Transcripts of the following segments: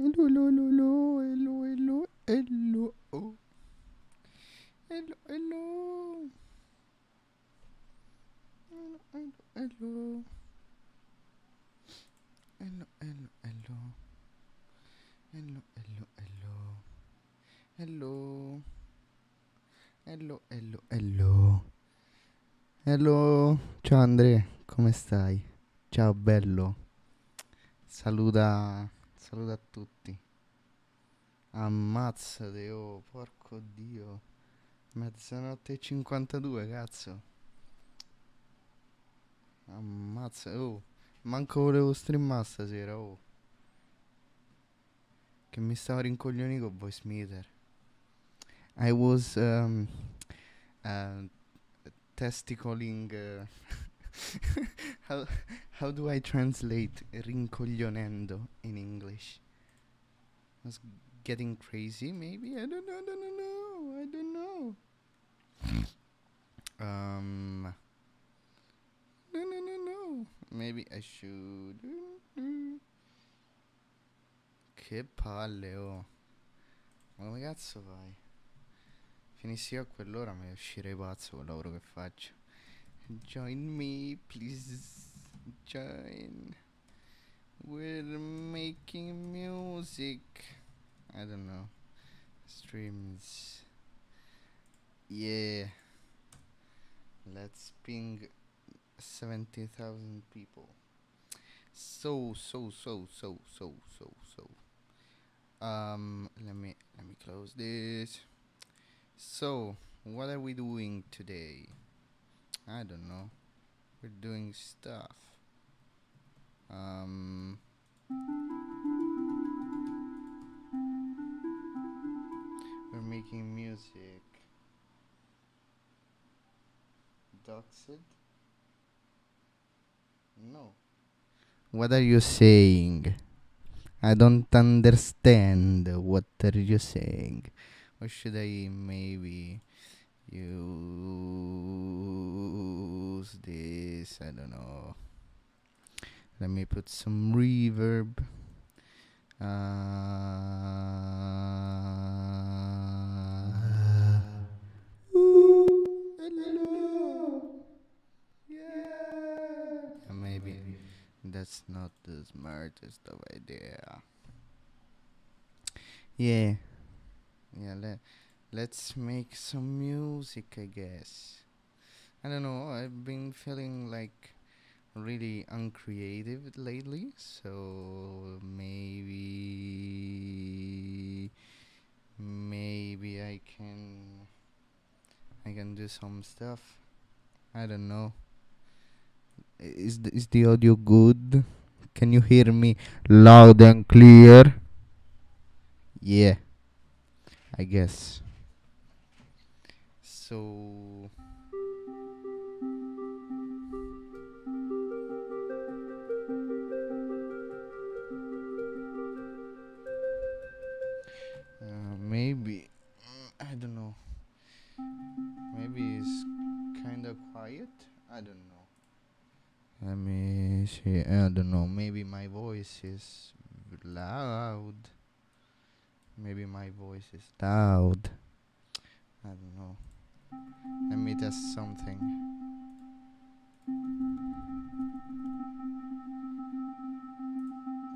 Hello, hello, hello, hello, hello, hello, hello. Hello, hello. Hello, hello, hello. Hello, hello, hello. Hello, hello, hello. Hello. Ciao Andrea, come stai? Ciao bello. Saluta saluta a tutti. Ammazzate, oh, porco dio. Mezzanotte e 52, cazzo. Ammazza, oh. Manco volevo streamare stasera, oh. Che mi stavo rincoglioni con voice meter. I was um, uh, testicling. Uh, how, how do I translate rincoglionendo in English? Was getting crazy, maybe? I don't know, I don't know, I don't know. Um. No, no, no, no. Maybe I should. Che palle, oh. Ma come cazzo fai? Finissi io a quell'ora mi uscirei pazzo col lavoro che faccio. Join me, please. Join. We're making music. I don't know. Streams. Yeah. Let's ping 70,000 people. So, so, so, so, so, so, so. Um, let me let me close this. So, what are we doing today? I don't know. We're doing stuff. Um, we're making music. Doxed? No. What are you saying? I don't understand. What are you saying? Or should I maybe use this? I don't know. Let me put some reverb. Uh. Yeah. Maybe that's not the smartest of idea. Yeah. Yeah, let, let's make some music, I guess. I don't know, I've been feeling like really uncreative lately, so maybe maybe I can I can do some stuff. I don't know. Is the, is the audio good? Can you hear me loud and clear? Yeah. I guess. So uh, maybe mm, I don't know. Maybe it's kind of quiet. I don't know. Let me see. I don't know. Maybe my voice is loud. Maybe my voice is loud. I don't know. Let me test something.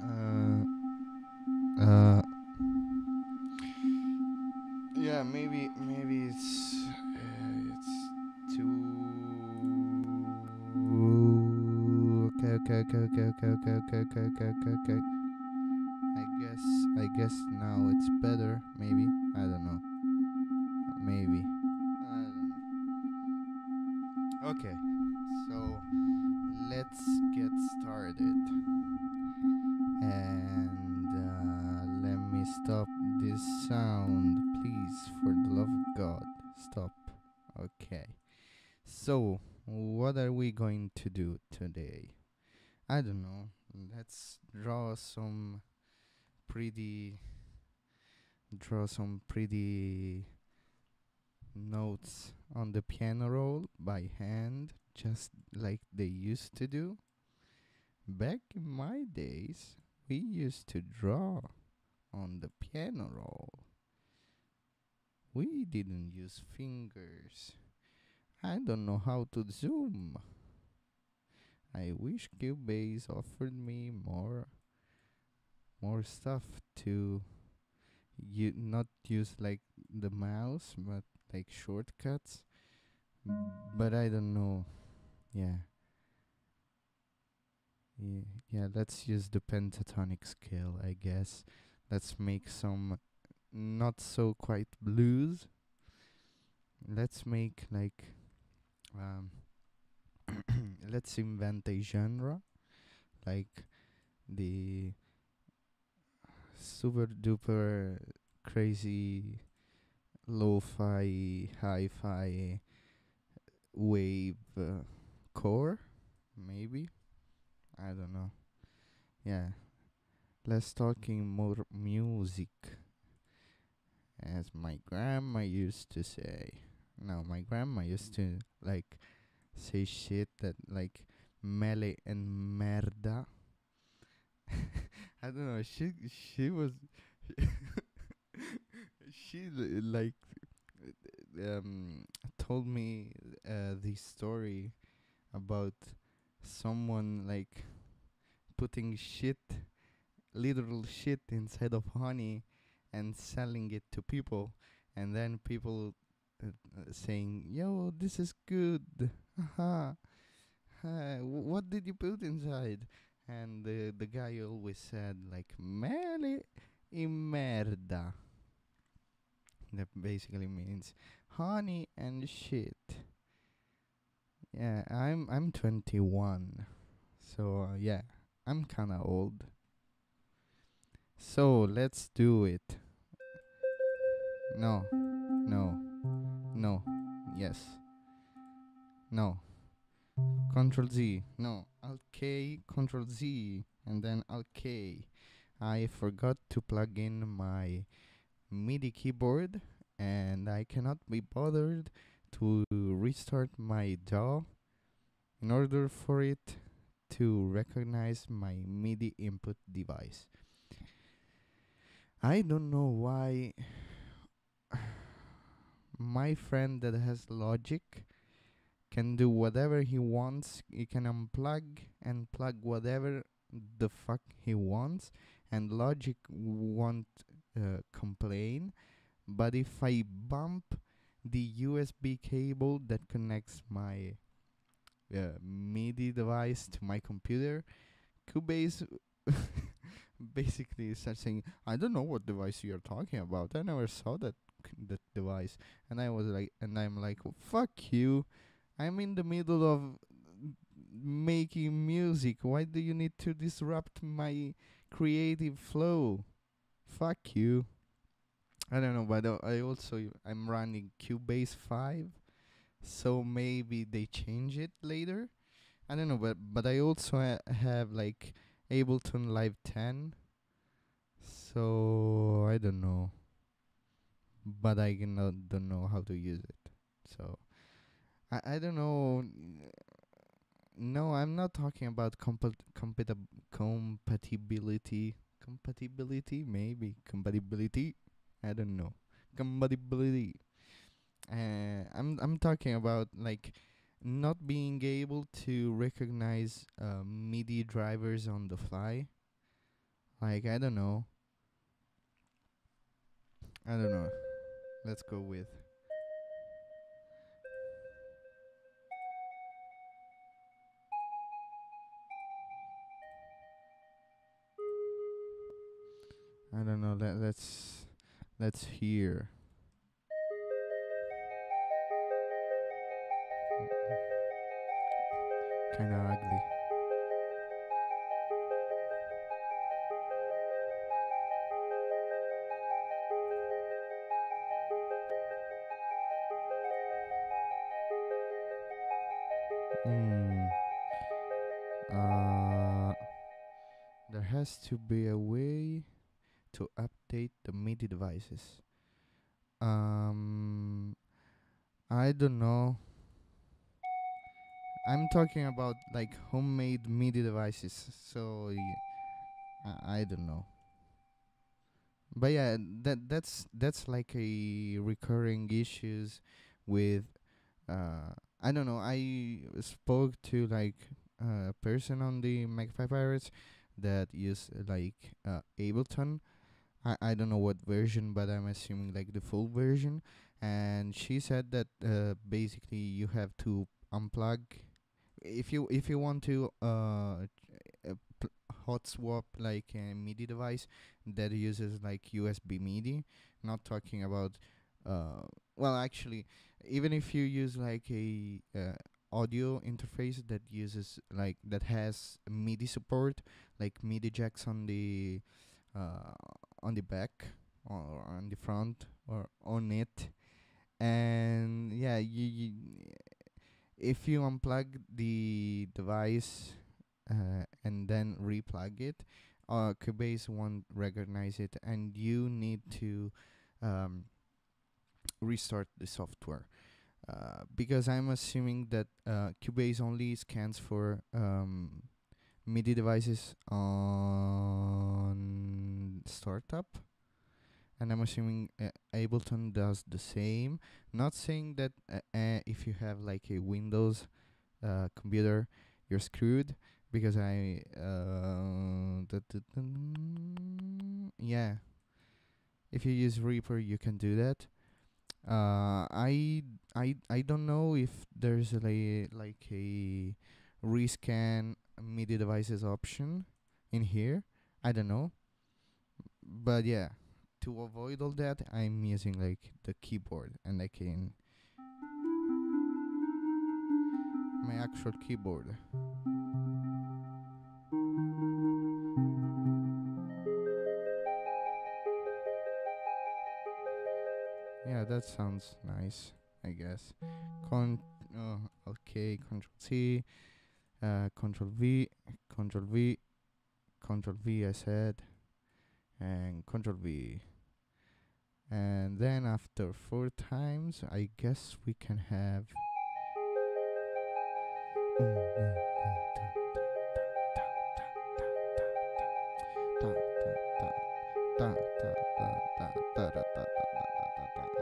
Uh, uh, yeah, maybe maybe it's uh, it's too. I guess I guess now it's better. Maybe I don't know. Maybe. Do today? I don't know. Let's draw some pretty draw some pretty notes on the piano roll by hand just like they used to do back in my days we used to draw on the piano roll. We didn't use fingers. I don't know how to zoom. I wish Cubase offered me more more stuff to you not use like the mouse but like shortcuts. But I don't know. Yeah. Yeah, yeah let's use the pentatonic scale I guess. Let's make some not so quite blues. Let's make like um let's invent a genre like the super duper crazy lo-fi hi-fi wave uh, core maybe? I don't know. Yeah. Let's talking more music. As my grandma used to say. No my grandma used to like say shit that like mele and merda I don't know. She she was she li- like um told me uh, the story about someone like putting shit, literal shit inside of honey and selling it to people, and then people uh, saying, "Yo, this is good." Wh- what did you put inside? And the the guy always said like mele merda. That basically means honey and shit. Yeah, I'm I'm 21. So uh, yeah, I'm kind of old. So let's do it. No. No. No. Yes. No. Control Z. No. Alt K, Control Z, and then Alt K. I forgot to plug in my MIDI keyboard, and I cannot be bothered to restart my DAW in order for it to recognize my MIDI input device. I don't know why my friend that has Logic can do whatever he wants. He can unplug and plug whatever the fuck he wants, and Logic won't uh, complain. But if I bump the USB cable that connects my uh, MIDI device to my computer, Cubase basically starts saying, "I don't know what device you're talking about. I never saw that that device." And I was like, and I'm like, "Fuck you! I'm in the middle of making music. Why do you need to disrupt my creative flow? Fuck you." I don't know, but uh, I also I'm running Cubase five, so maybe they change it later. I don't know, but but I also ha- have like Ableton Live 10, so I don't know, but I cannot don't know how to use it. So I I don't know. No, I'm not talking about compat- compatib- compatibility. Compatibility, maybe compatibility. I don't know. Compatibility. Uh, I'm I'm talking about like not being able to recognize uh, MIDI drivers on the fly. Like I don't know. I don't know. Let's go with. I don't know. Let let's let's hear. Kind of ugly. Mm. Uh, there has to be a way to update the MIDI devices. Um, I don't know. I'm talking about like homemade MIDI devices. So I don't know. but yeah that that's that's like a recurring issues with uh i don't know i spoke to like a person on the magpie pirates that use like uh ableton i i don't know what version but i'm assuming like the full version. And she said that uh basically you have to unplug. If you if you want to uh uh, hot swap like a MIDI device that uses like USB MIDI, not talking about uh well actually even if you use like a uh, audio interface that uses like that has MIDI support like MIDI jacks on the uh on the back or on the front or on it and yeah you, you if you unplug the device uh, and then replug it, uh, Cubase won't recognize it, and you need to um, restart the software. Uh, because I'm assuming that uh, Cubase only scans for um, MIDI devices on startup, and I'm assuming uh, Ableton does the same. Not saying that uh, uh, if you have like a Windows uh, computer, you're screwed because I uh, yeah. If you use Reaper, you can do that. Uh, I I I don't know if there's a, like a rescan MIDI devices option in here. I don't know, but yeah. To avoid all that, I'm using like the keyboard, and I can my actual keyboard. Yeah, that sounds nice. I guess. Con. Oh, okay. Control C. Uh, Control V. Control V. Control V. I said. And Control V. And then after four times, I guess we can have.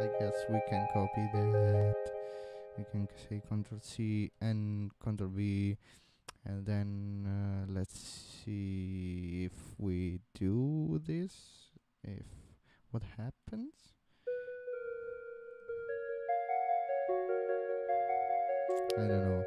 I guess we can copy that. We can say Control C and Control V, and then uh, let's see if we do this. If what happens? I don't know.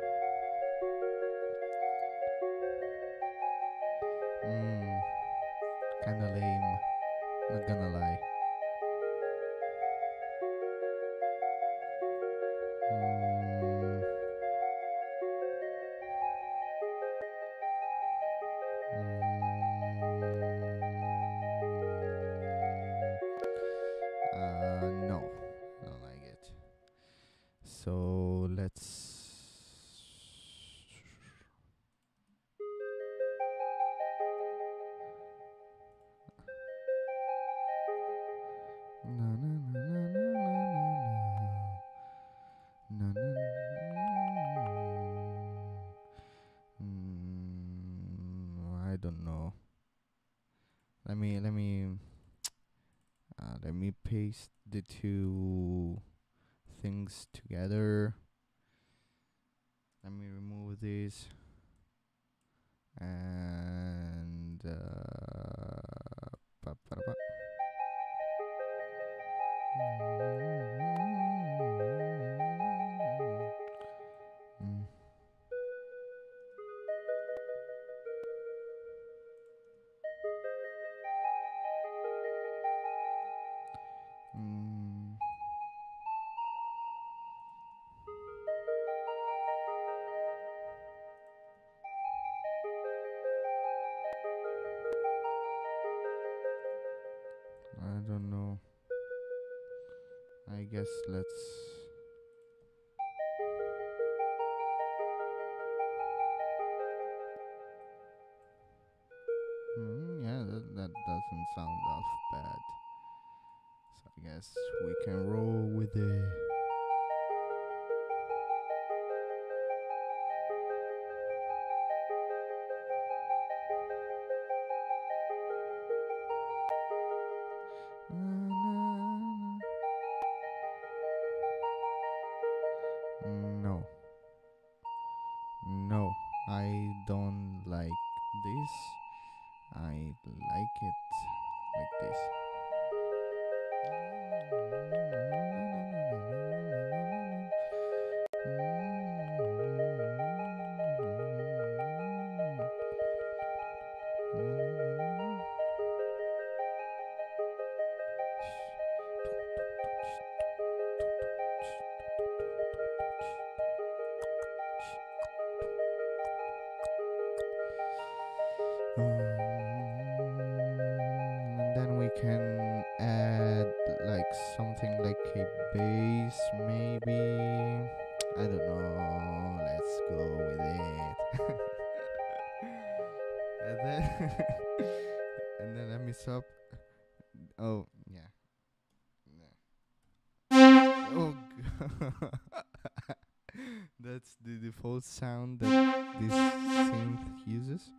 sound that this synth uses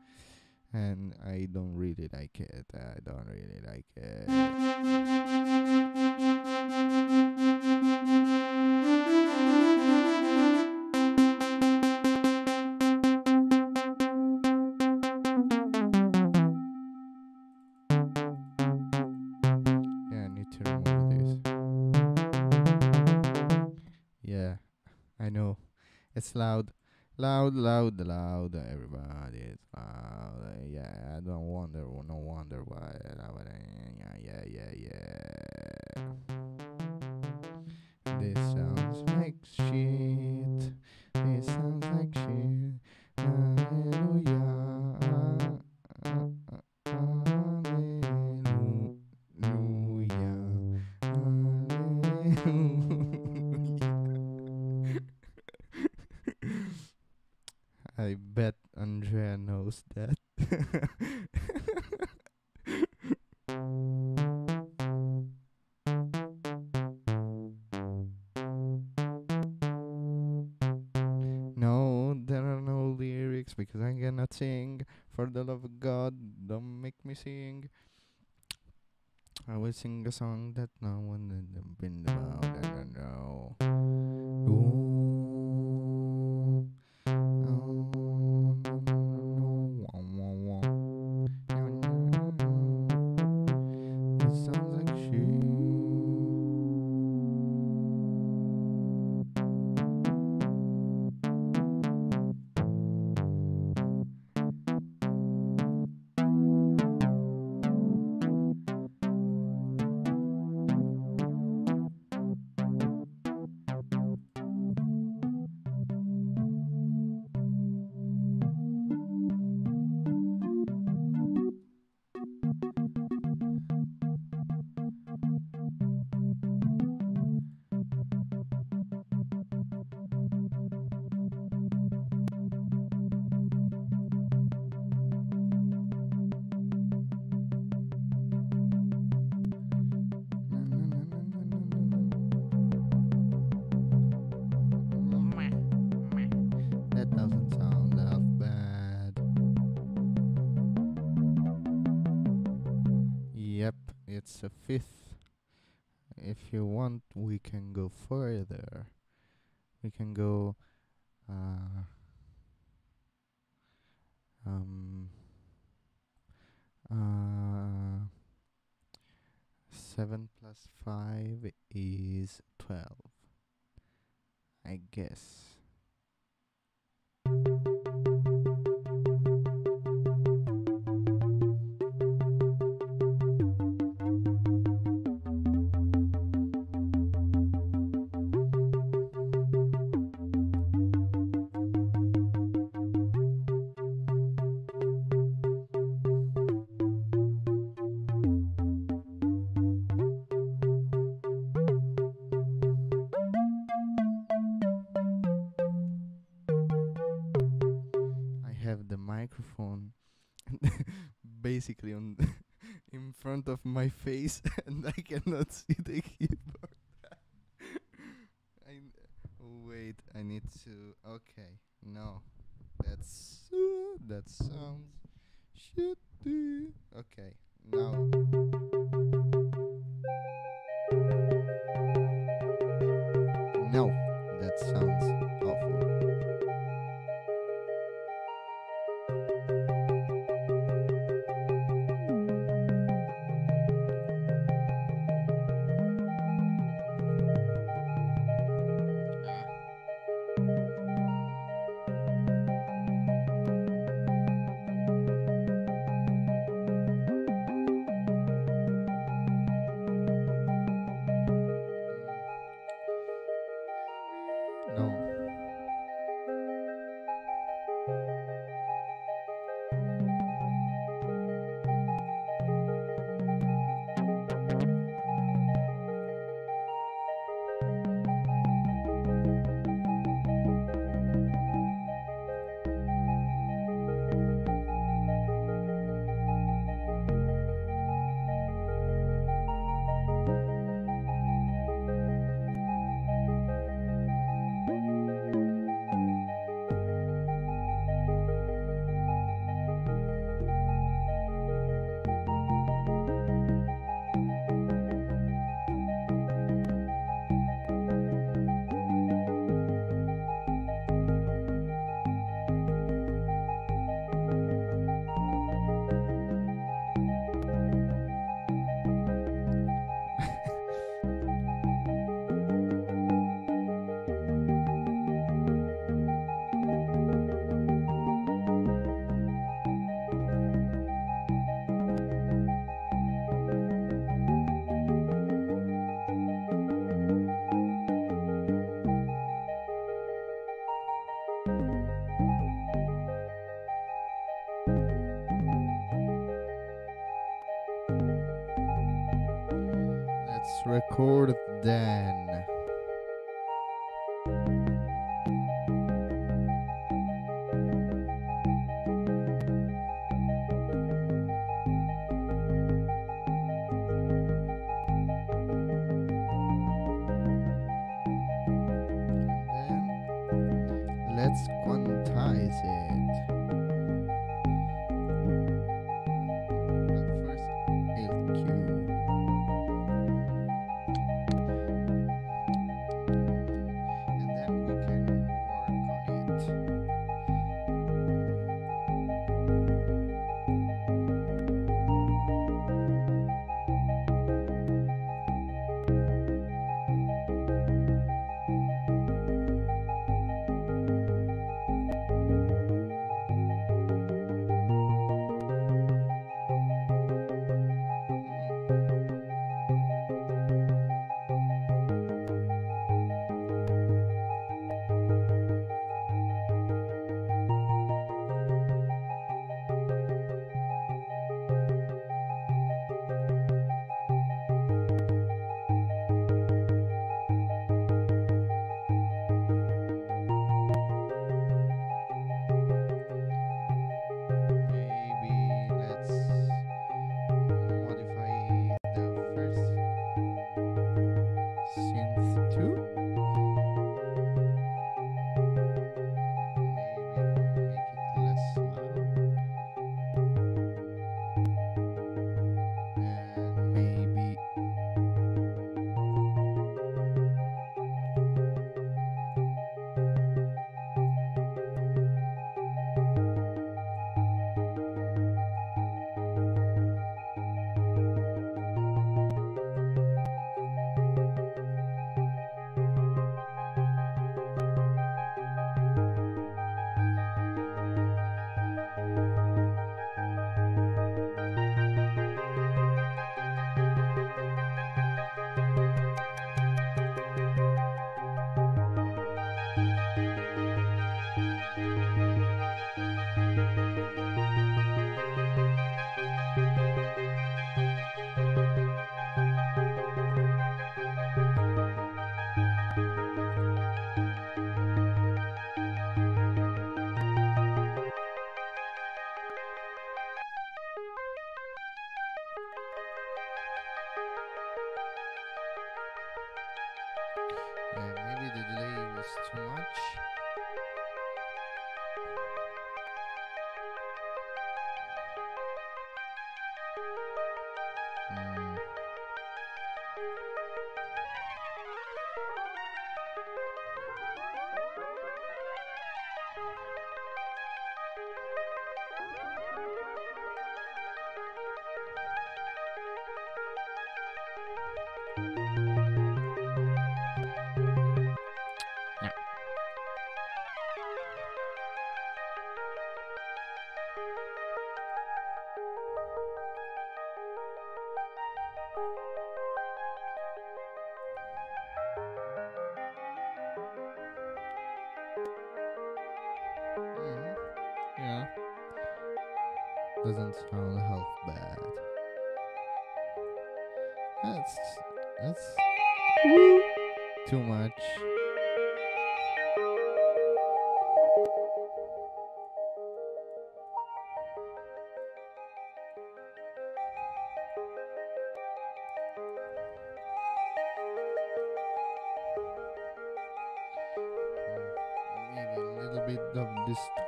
and I don't really like it. I don't really like it. Yeah, I need to remove this. Yeah, I know. It's loud. Loud, loud, loud, everybody is loud. Yeah, I don't wonder, no wonder why sing. I will sing a song that no one has been about, and I know. Ooh. of my face and I cannot see the keyboard.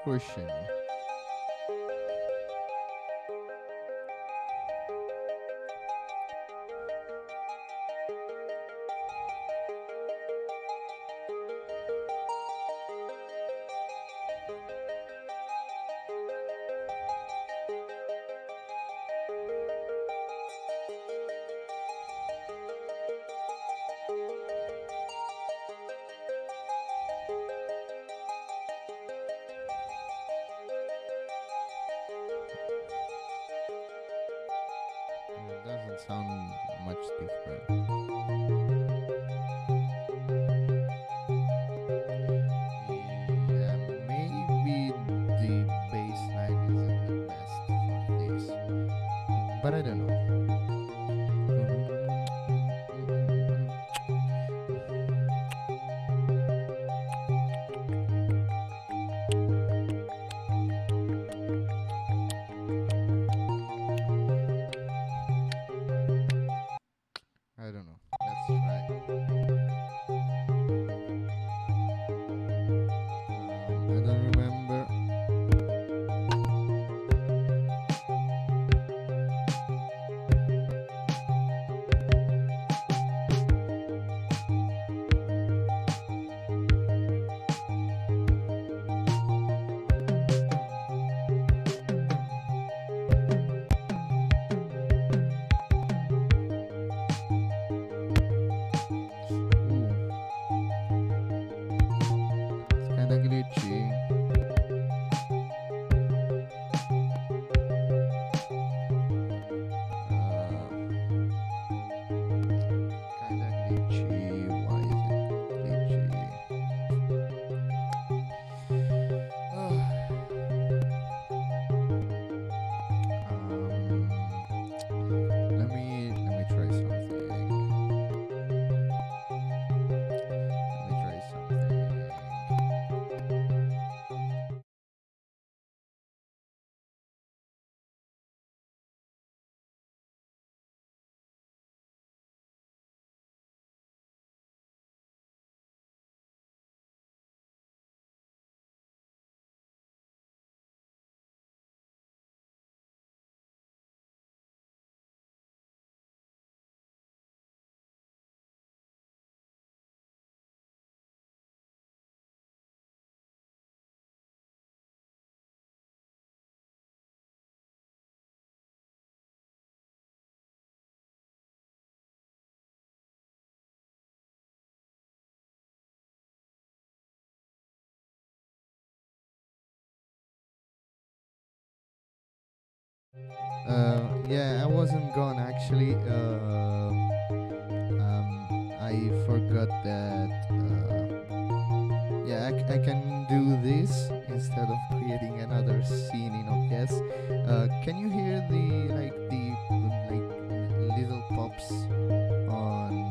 Distortion. Uh, yeah, I wasn't gone actually. Um, um, I forgot that. Uh, yeah, I can do this instead of creating another scene in OBS. Uh, can you hear the like the like little pops on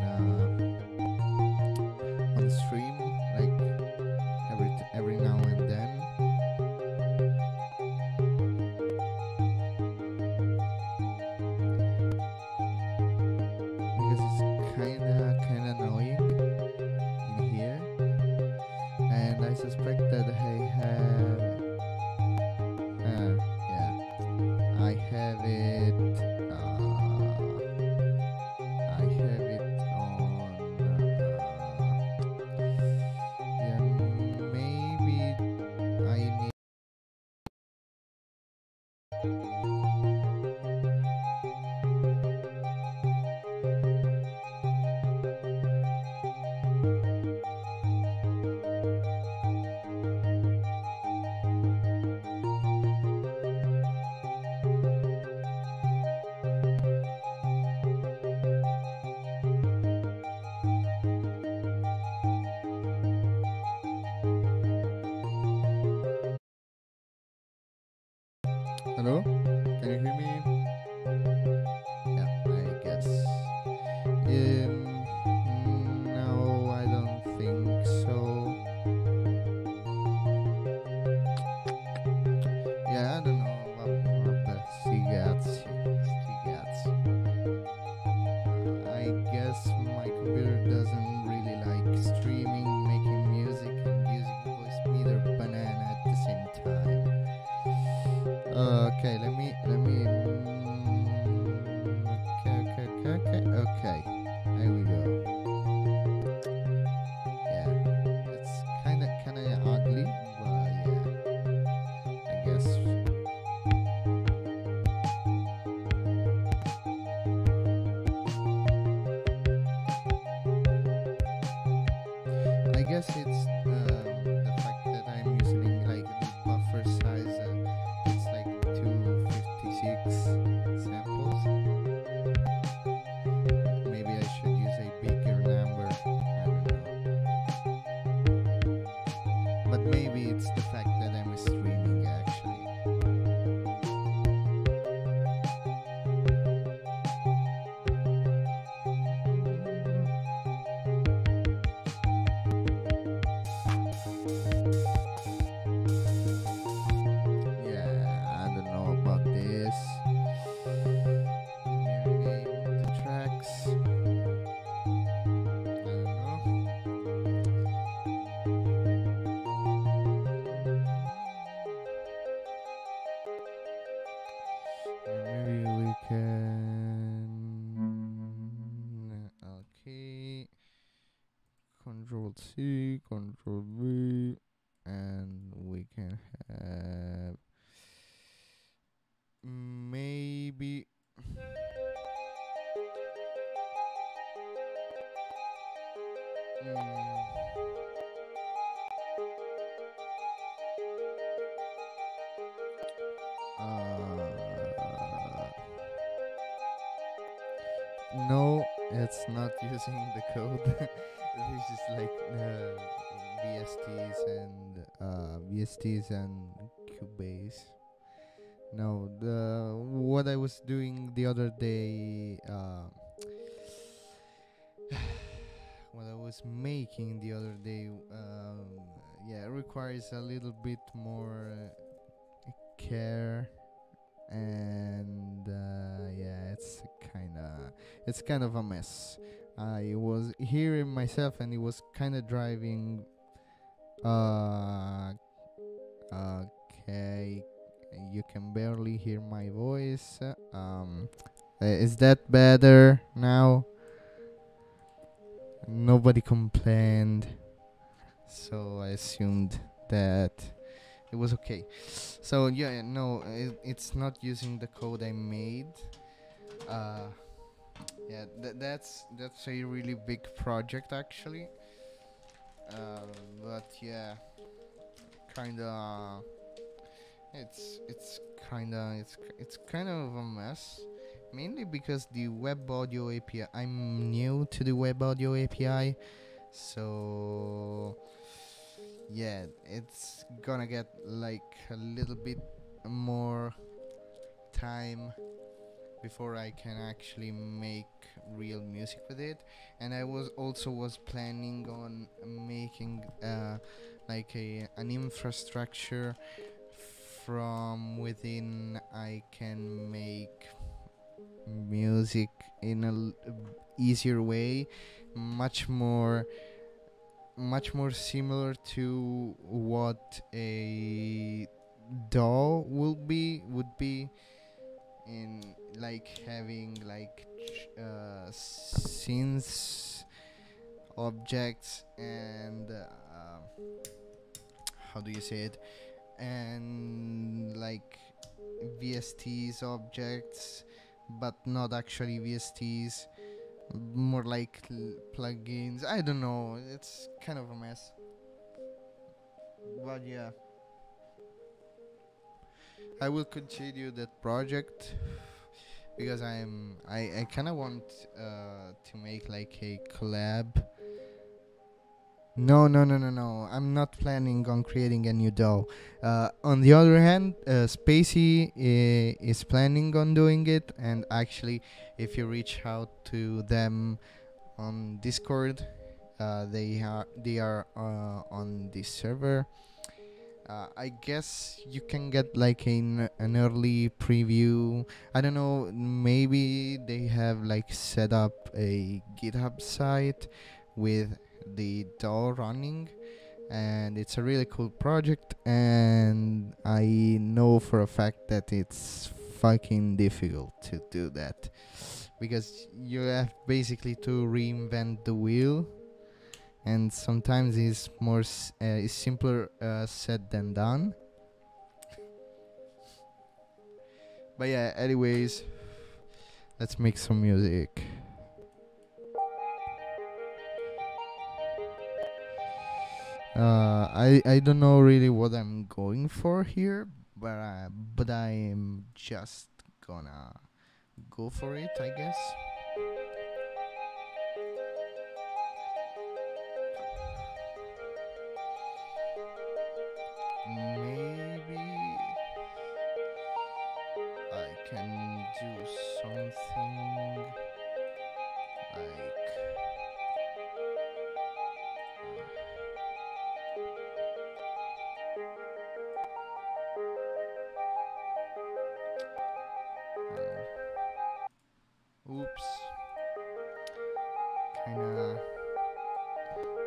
Uh, no, it's not using the code. this is like uh, VSTs and uh, VSTs and Cubase. No, the what I was doing the other day, uh, what I was making the other day, um, yeah, requires a little bit more uh, care, and uh, yeah, it's kind of it's kind of a mess. I was hearing myself, and it was kind of driving. Uh, okay, you can barely hear my voice. Um, uh, is that better now? Nobody complained, so I assumed that it was okay. So yeah, no, it, it's not using the code I made. Uh, yeah, th- that's that's a really big project actually. Uh, but yeah, kinda, it's it's kinda it's it's kind of a mess mainly because the web audio api i'm new to the web audio api so yeah it's gonna get like a little bit more time before i can actually make real music with it. And i was also was planning on making uh, like a an infrastructure from within i can make music in a easier way much more much more similar to what a DAW will be would be in like having like uh, synths objects and uh, how do you say it? And like VSTs objects but not actually VSTs more like plugins. I don't know. It's kind of a mess. But yeah. I will continue that project because I'm I, I kind of want uh, to make like a collab. No, no, no, no, no. I'm not planning on creating a new DAW. Uh, on the other hand, uh, Spacey i- is planning on doing it, and actually, if you reach out to them on Discord, uh, they are they are uh, on this server. Uh, I guess you can get like an, an early preview. I don't know, maybe they have like set up a GitHub site with the DAW running, and it's a really cool project. And I know for a fact that it's fucking difficult to do that because you have basically to reinvent the wheel and sometimes it's more uh, it's simpler uh, said than done but yeah anyways let's make some music uh, I I don't know really what I'm going for here but I, but I'm just gonna go for it I guess. Maybe I can do something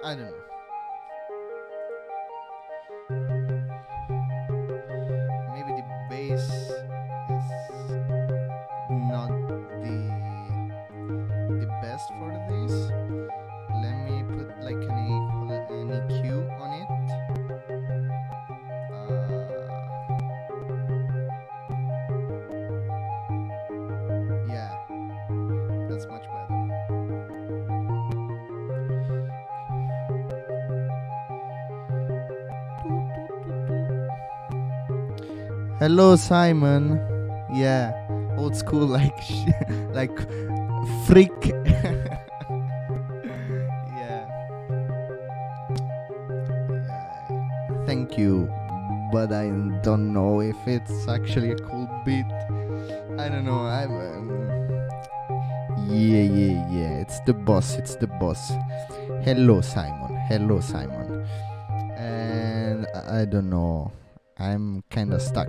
I don't know Hello, Simon. Yeah, old school like like freak. yeah. Thank you, but I don't know if it's actually a cool beat. I don't know. I'm. Um, yeah, yeah, yeah. It's the boss. It's the boss. Hello, Simon. Hello, Simon. And I don't know. I'm kind of stuck.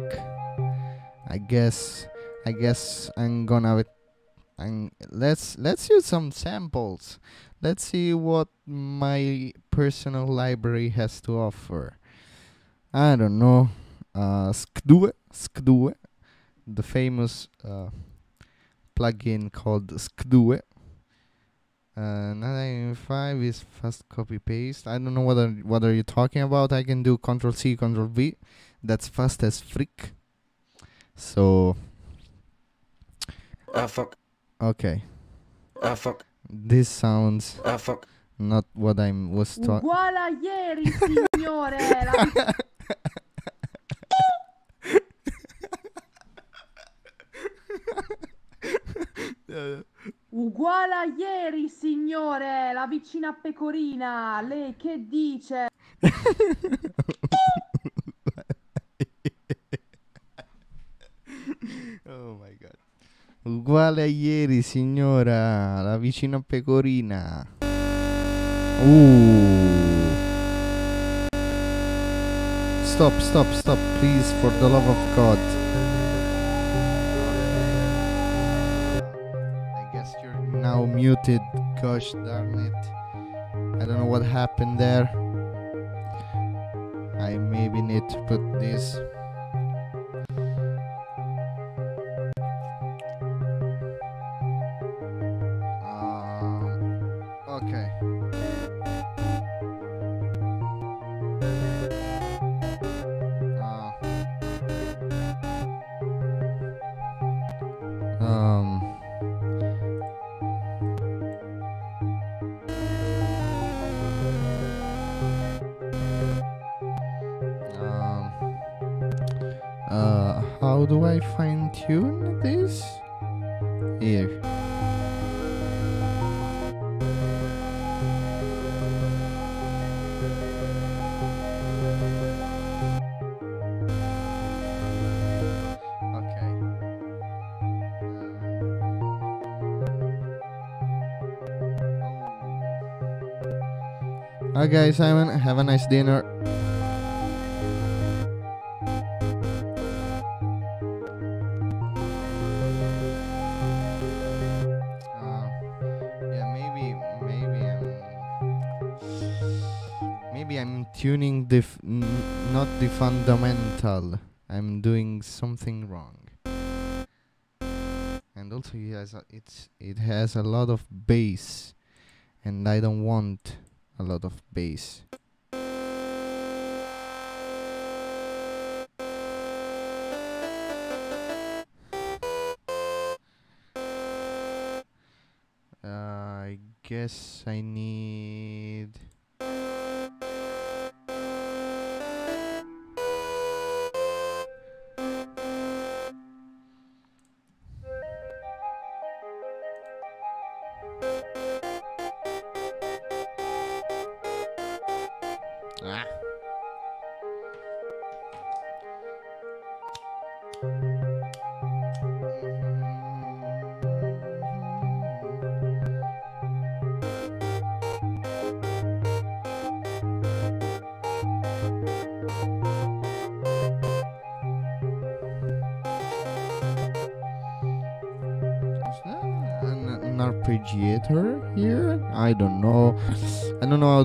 I guess. I guess I'm gonna. Let's let's use some samples. Let's see what my personal library has to offer. I don't know. Uh, Skdue, Skdue, the famous uh, plugin called Skdue. Uh, 995 is fast copy paste. I don't know what are, what are you talking about. I can do Control C, Control V. That's fast as freak. So. Ah fuck. Okay. Ah fuck. This sounds. Ah fuck. Not what I was talking. Uguala ieri, signore. Uguale a ieri, signore, la vicina pecorina, lei che dice? oh my god. Uguale a ieri, signora, la vicina pecorina. Uh. Stop, stop, stop, please, for the love of God. I guess you're now muted. Gosh darn it. I don't know what happened there. I maybe need to put this. Okay, Simon, have a nice dinner. Uh, yeah, maybe, maybe I'm, maybe I'm tuning the not the fundamental. I'm doing something wrong. And also, it has a, it's it has a lot of bass, and I don't want a lot of bass. Uh, I guess I need.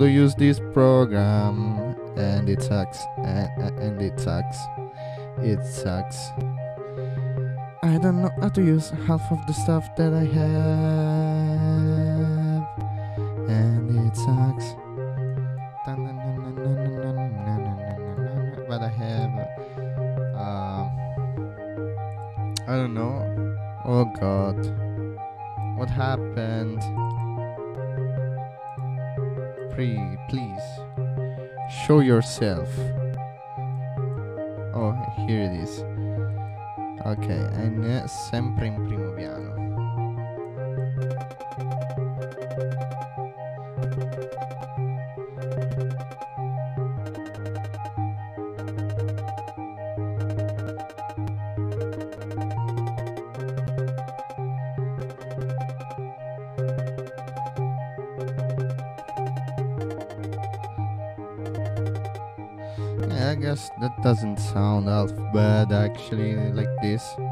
To use this program, and it sucks. And, it sucks. It sucks. I don't know how to use half of the stuff that I have, and it sucks. But I have. Uh, I don't know. Oh God. What happened? Show yourself. Like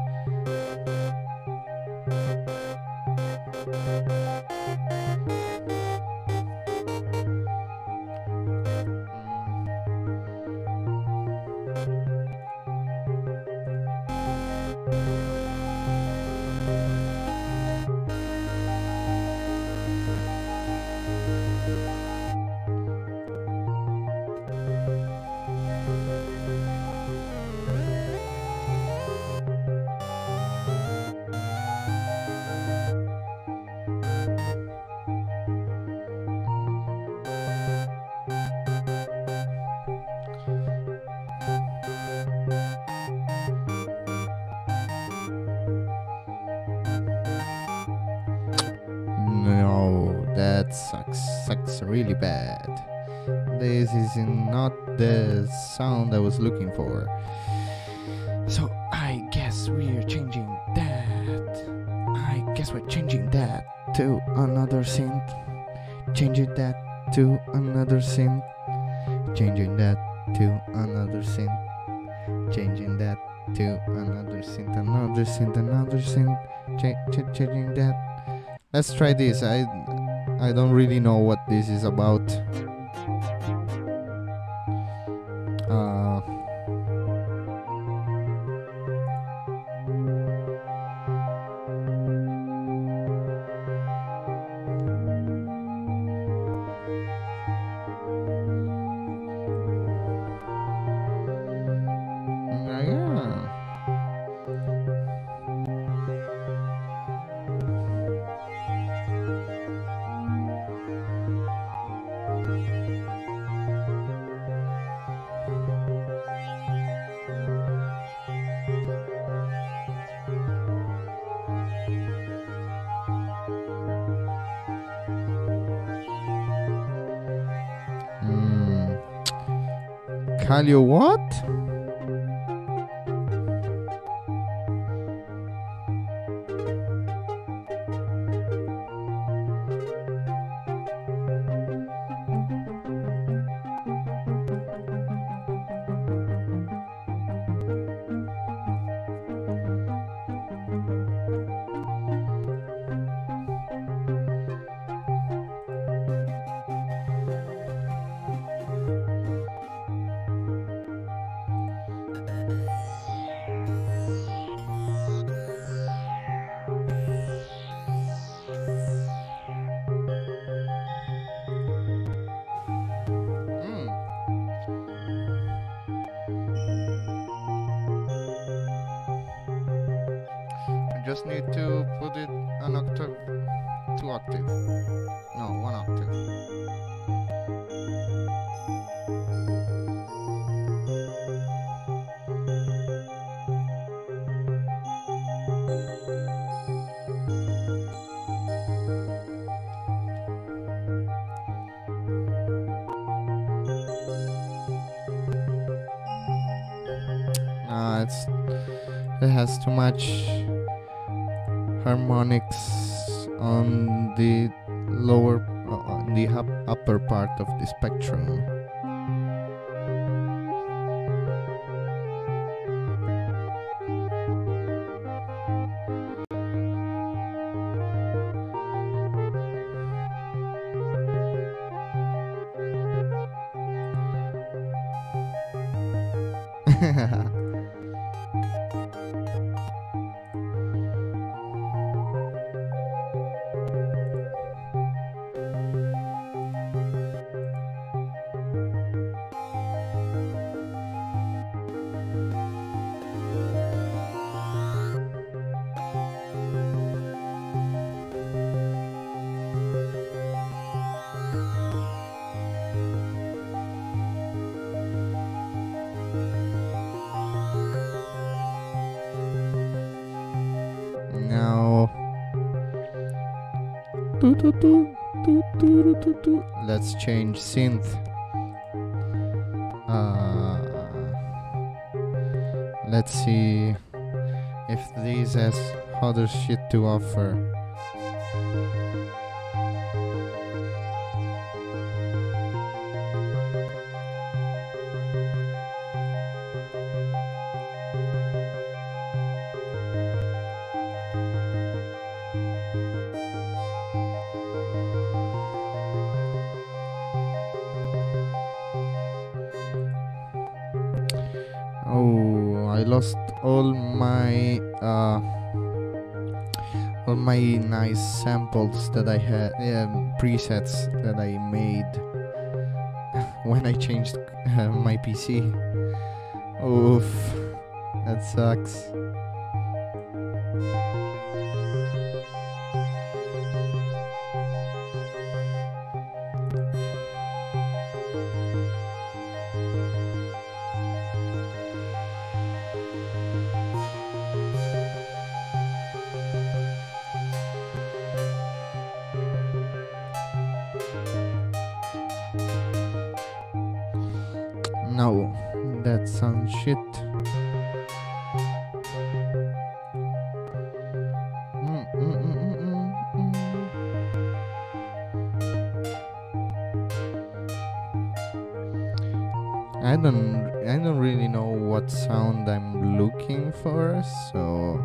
try this. I I don't really know what this is about. Calio what? much. change synth. Uh, let's see if these has other shit to offer. samples that I had, um, presets that I made when I changed uh, my PC. Oof, that sucks. I don't I don't really know what sound I'm looking for, so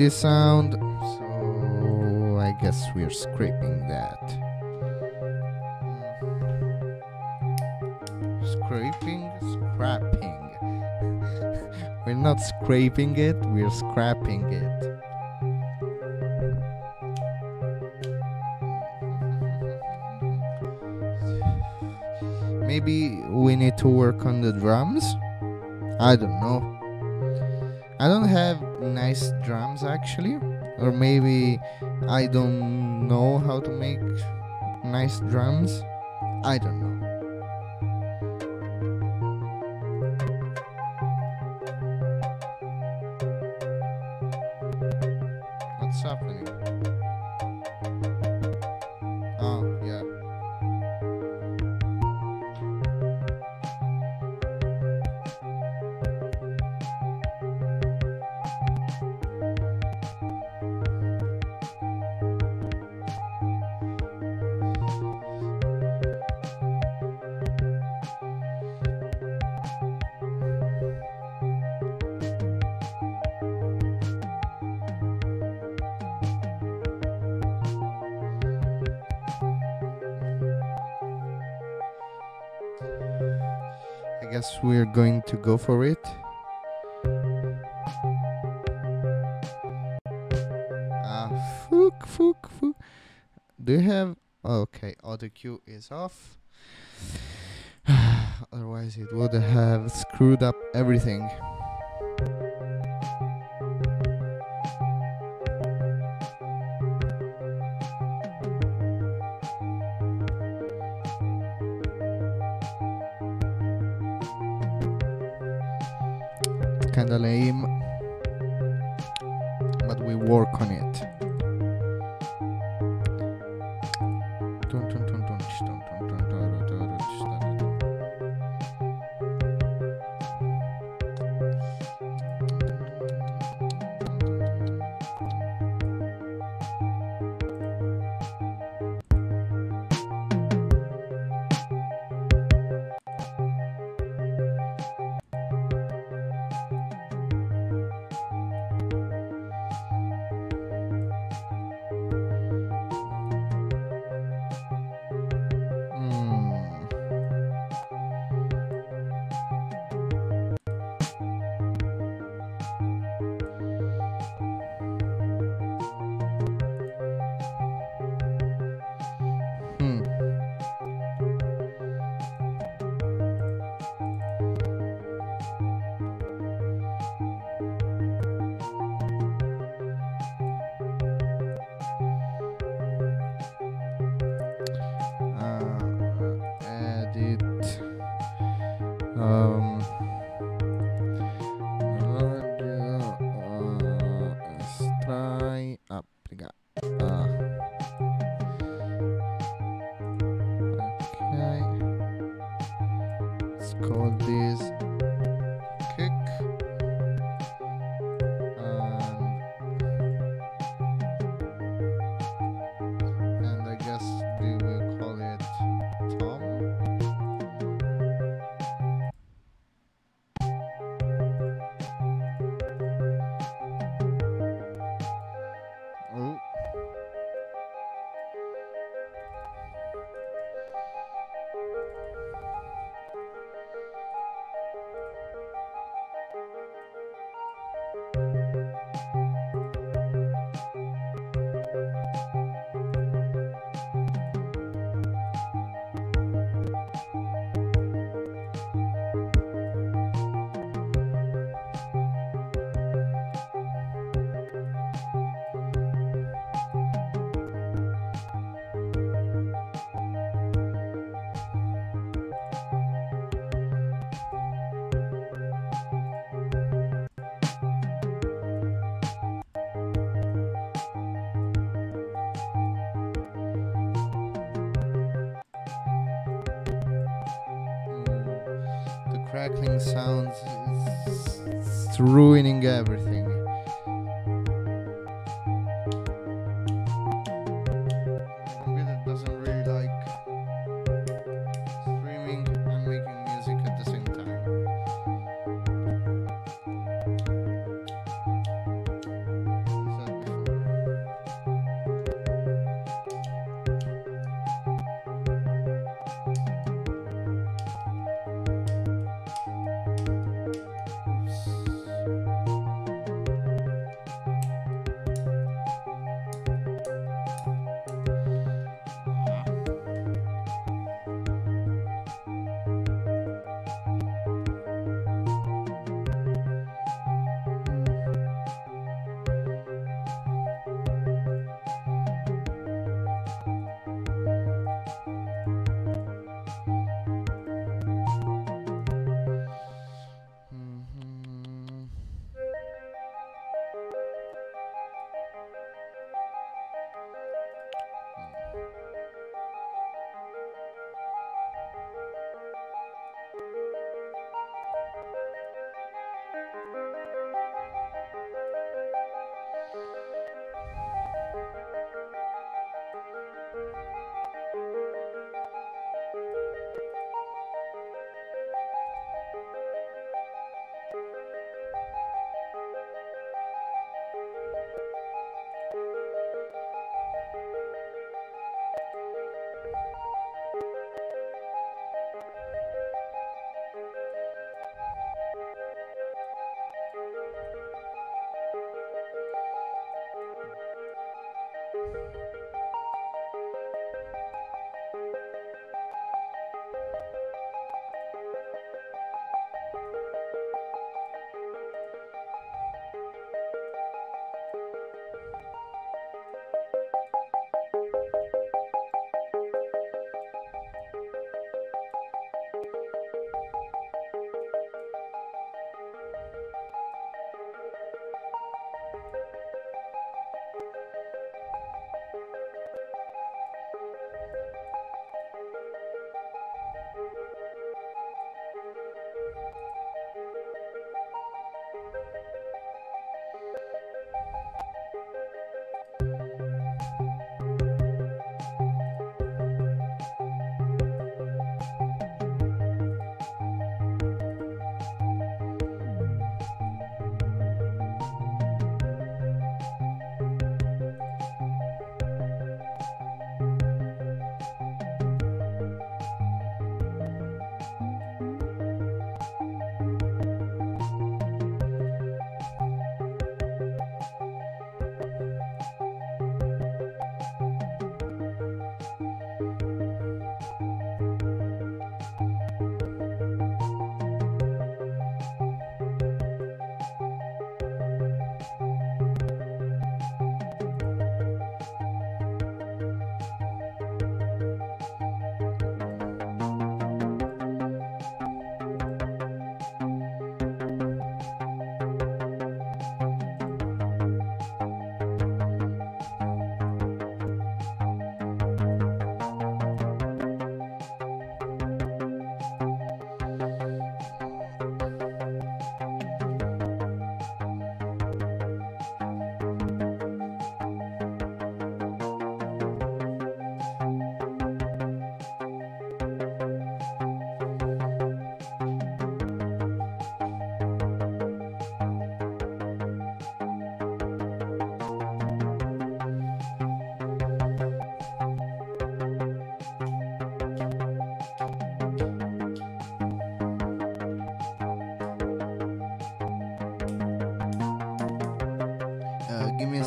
this sound, so I guess we're scraping that. Scraping, scrapping. we're not scraping it, we're scrapping it. Maybe we need to work on the drums? I don't know. I don't have actually, or maybe I don't know how to make nice drums. I guess we're going to go for it. Ah. Do you have? Okay, auto cue is off. Otherwise, it would have screwed up everything.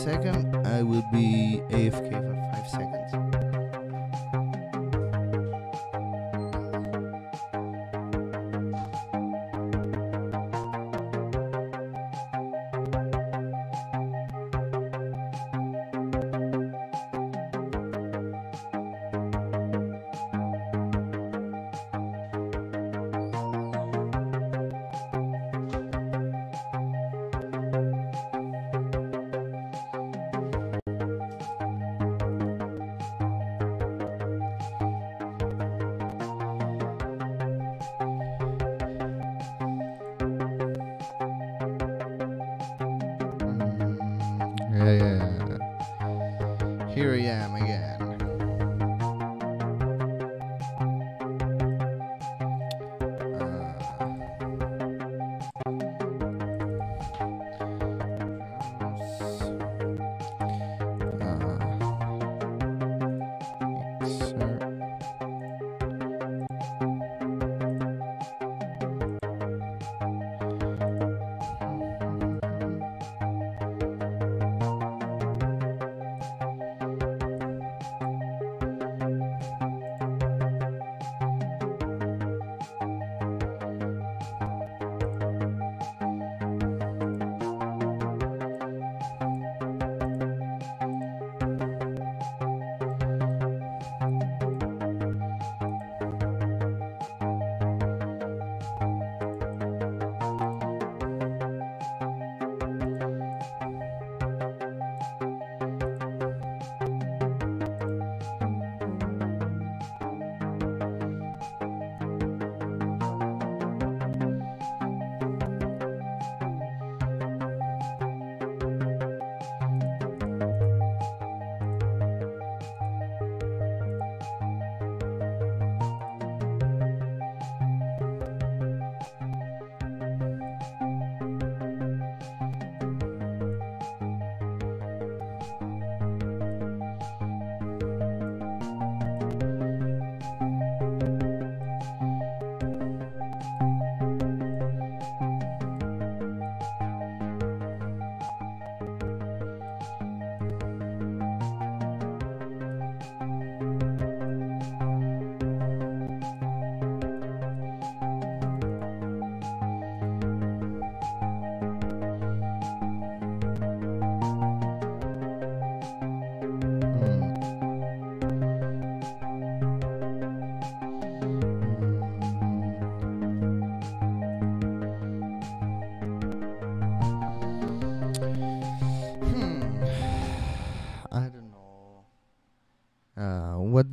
Second. I will be AFK yeah, yeah. Here I am again.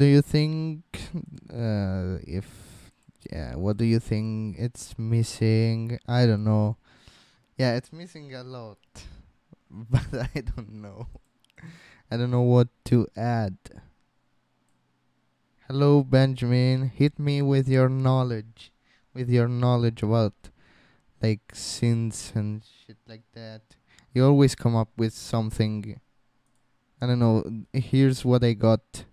Do you think? Uh, if yeah, what do you think it's missing? I don't know. Yeah, it's missing a lot, but I don't know. I don't know what to add. Hello, Benjamin. Hit me with your knowledge, with your knowledge about like synths and shit like that. You always come up with something. I don't know. Here's what I got.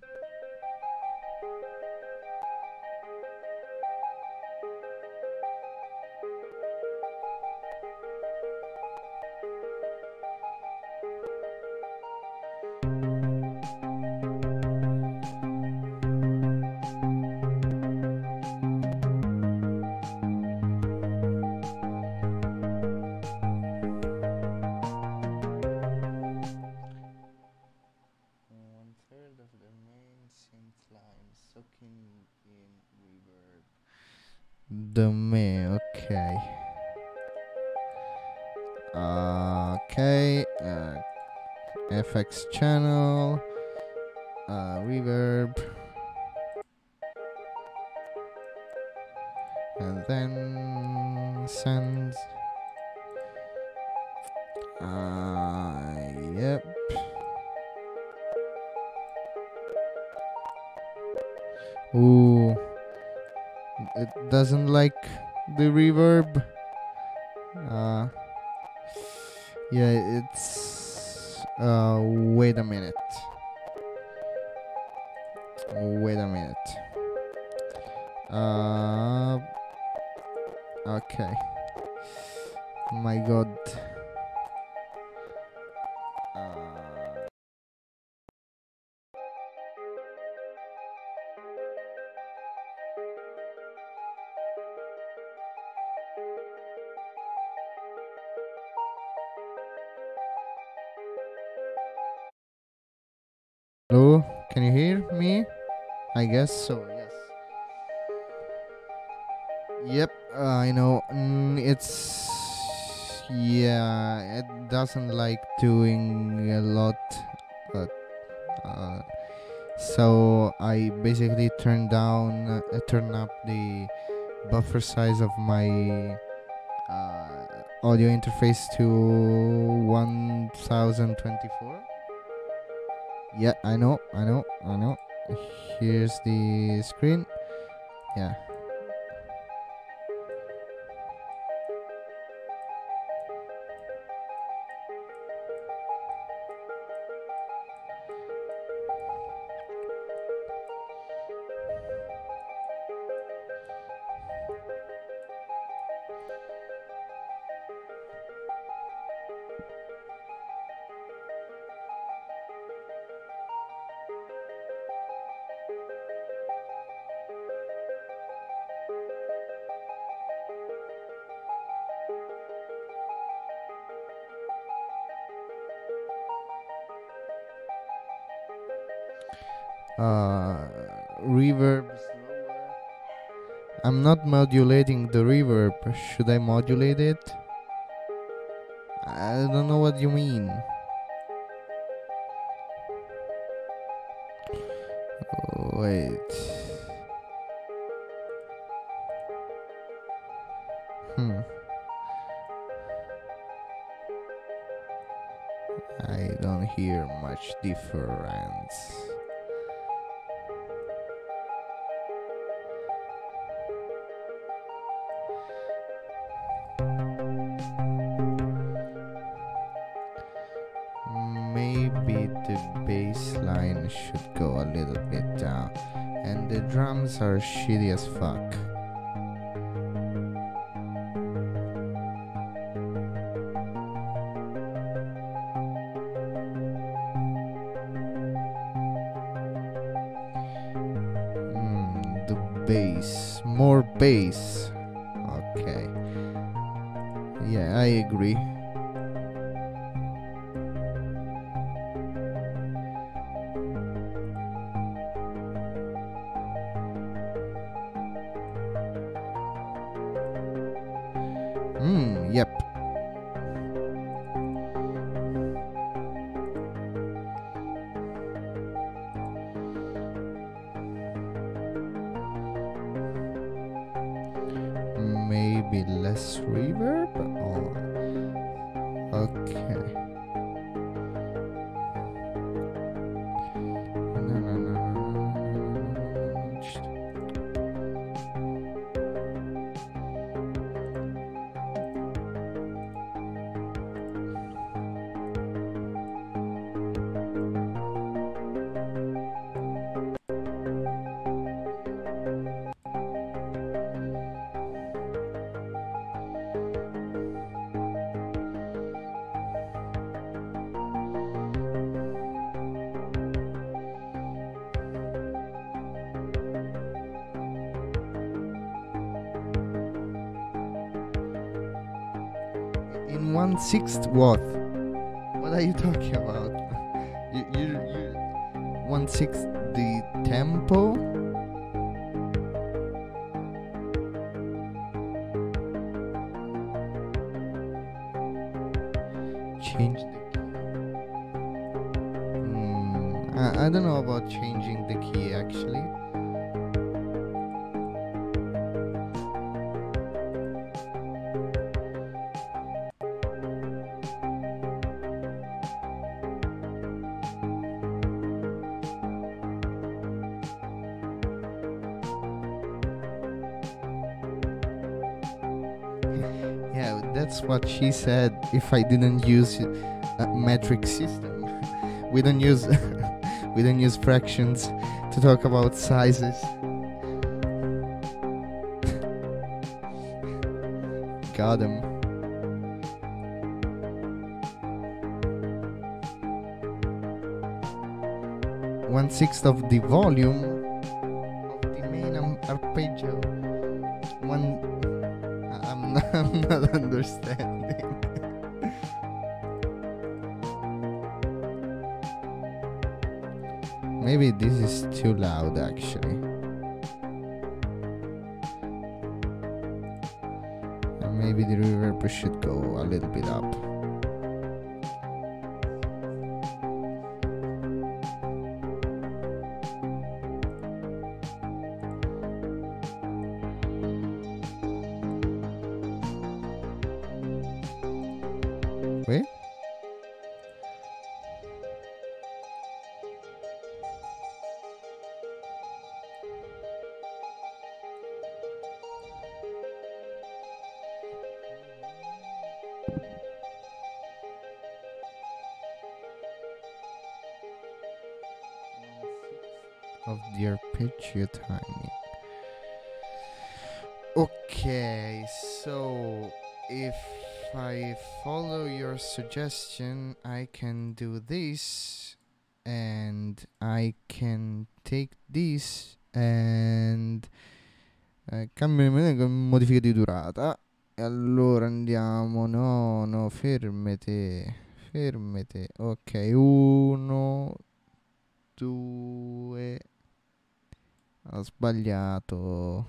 Ooh. It doesn't like the reverb. Uh Yeah, it's uh wait a minute. Wait a minute. Uh Okay. My god. Uh can you hear me? I guess so, yes. Yep, uh, I know. Mm, it's. Yeah, it doesn't like doing a lot. But, uh, so I basically turn down, uh, turn up the buffer size of my uh, audio interface to 1024. Yeah, I know, I know, I know. Here's the screen. Yeah. Not modulating the reverb. Should I modulate it? I don't know what you mean. Wait. Hmm. I don't hear much difference. Are shitty as fuck. One sixth what? What are you talking about? you, you, you one sixth the tempo? She said. If I didn't use a metric system, we don't use we don't use fractions to talk about sizes. Got him. One sixth of the volume loud arpeggio timing. Okay, so if I follow your suggestion, I can do this and I can take this and eh, cambio modifica di durata. Sbagliato.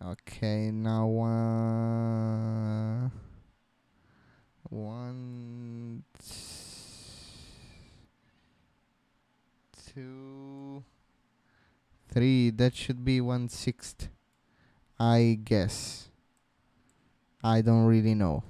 Ok, now one, one, two, three. That should be one sixth, I guess. I don't really know.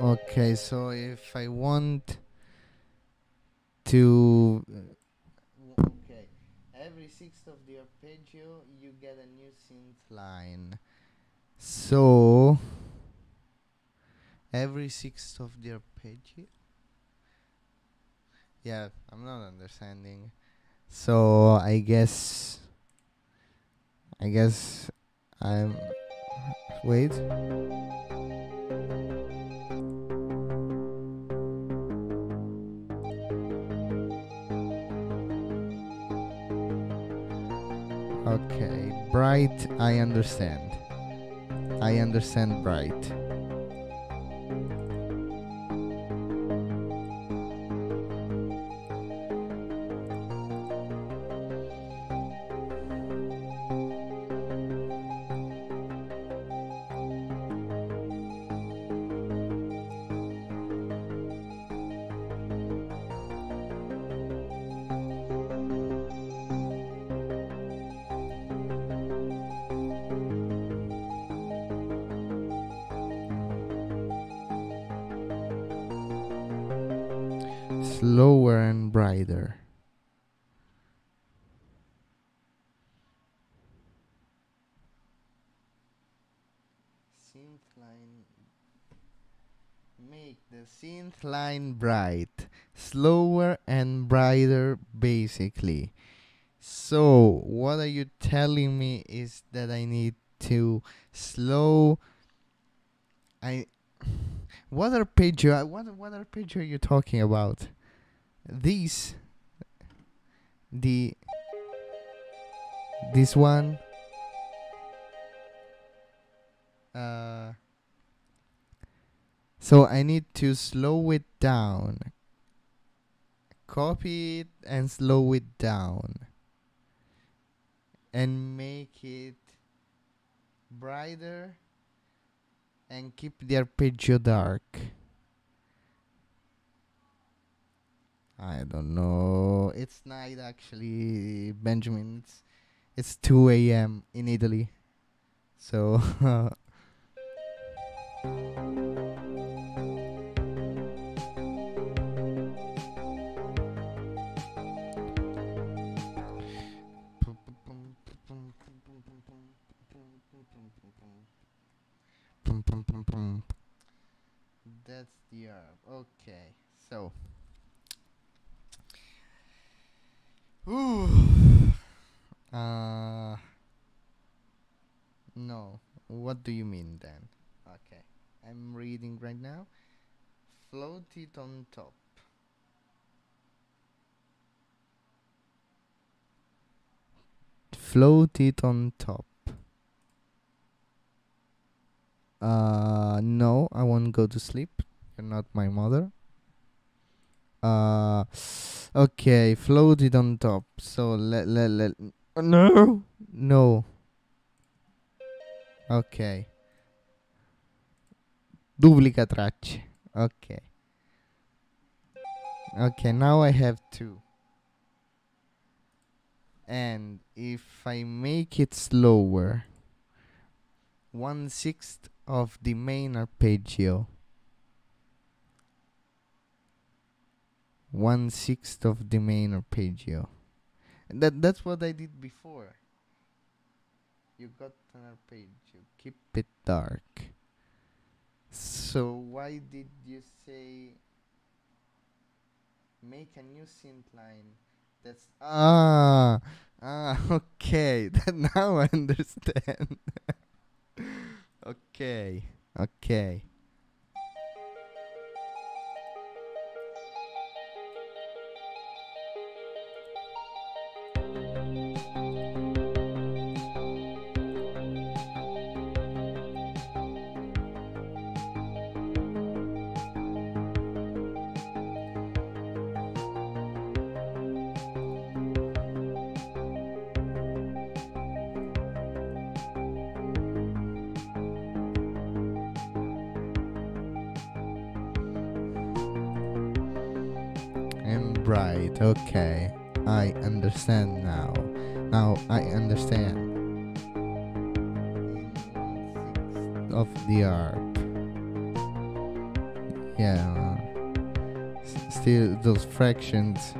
Okay, so if I want to. Okay, every sixth of the arpeggio, you get a new synth line. So. Every sixth of the arpeggio. Yeah, I'm not understanding. So I guess I guess I'm wait. Okay, bright I understand. I understand bright. What arpeggio? What what arpeggio are you talking about? These. The. This one. Uh. So I need to slow it down. Copy it and slow it down. And make it brighter and keep the arpeggio dark. I don't know. It's night actually, Benjamin. It's it's 2 a.m. in Italy. So That's the herb. Okay, so. Ooh. Uh. No. What do you mean then? Okay. I'm reading right now. Float it on top. Float it on top. Uh, no, I won't go to sleep. You're not my mother. Uh, okay, float it on top. So let let let. uh, No, no. Ok. Duplica tracce. Ok. Okay, now I have two. And if I make it slower, one sixth of the main arpeggio. One sixth of the main arpeggio. And that that's what I did before. You got an arpeggio. Keep it dark. So why did you say make a new synth line? That's ah ah okay. Now I understand. okay, okay. Fractions.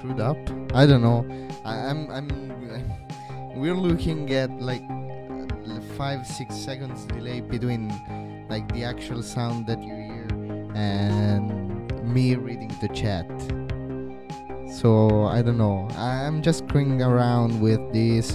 Screwed up. I don't know. I, I'm, I'm, we're looking at like five, six seconds delay between like the actual sound that you hear and me reading the chat. So I don't know. I'm just screwing around with this.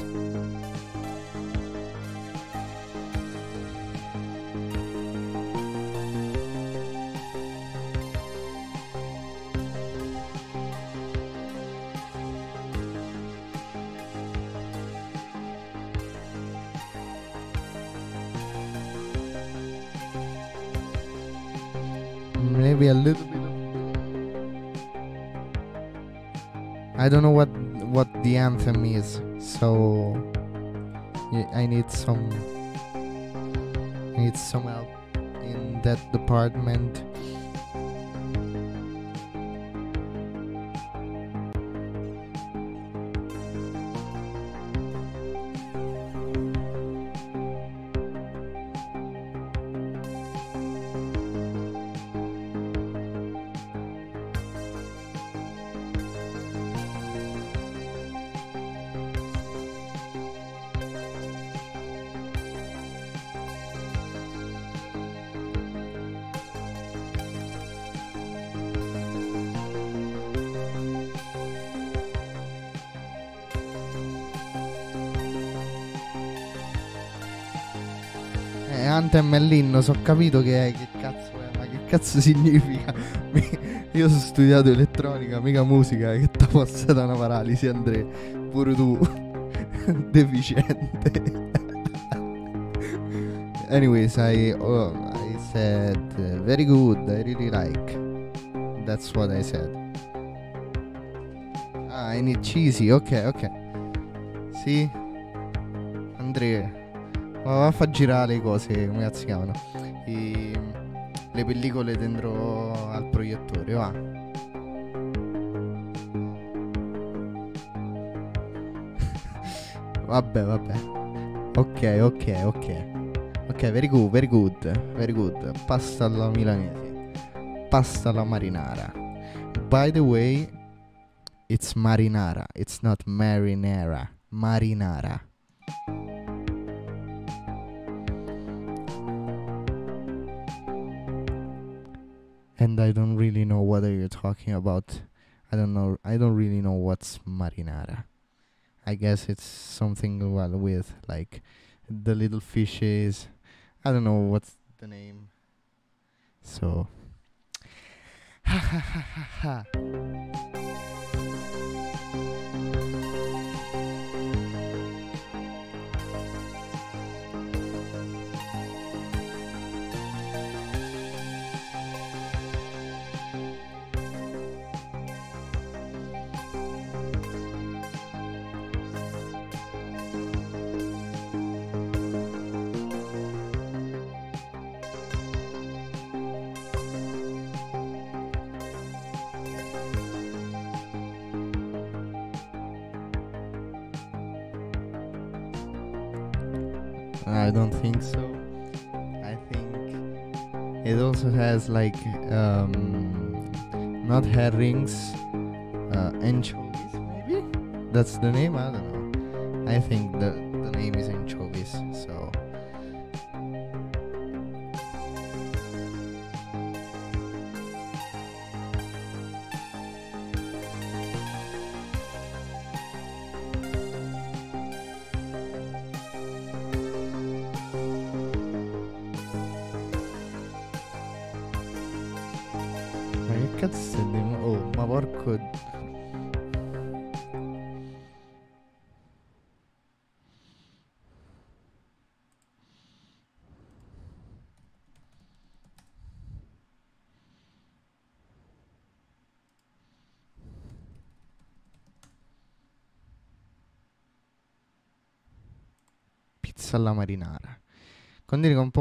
So capito che è, che cazzo è, ma che cazzo significa? Io ho studiato elettronica, mica musica, che t'ha passata una paralisi, Andrea. Pure tu, deficiente. Anyways, I, oh, I said, uh, very good, I really like. That's what I said. Ah, I need cheesy, ok, ok. Sì? A far girare le cose, come si chiamano? I- le pellicole dentro al proiettore, va. vabbè, vabbè. Ok, ok, ok. Ok, very good, very good, very good. Pasta alla milanese. Pasta alla marinara. By the way, it's marinara. It's not marinara. Marinara. And I don't really know what are you talking about. I don't know. I don't really know what's marinara. I guess it's something well with like the little fishes. I don't know what's the name. So. Ha ha ha ha ha. Like um, not herrings, uh, anchovies maybe. That's the name. I don't know. I think the the name is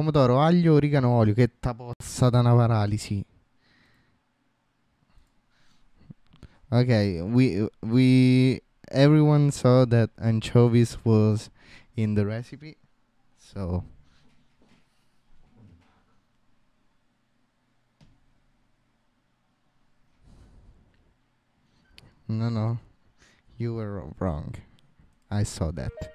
pomodoro, aglio, origano, olio. Che tapozza da una paralisi. Okay, we we everyone saw that anchovies was in the recipe, so no, no, you were wrong. I saw that.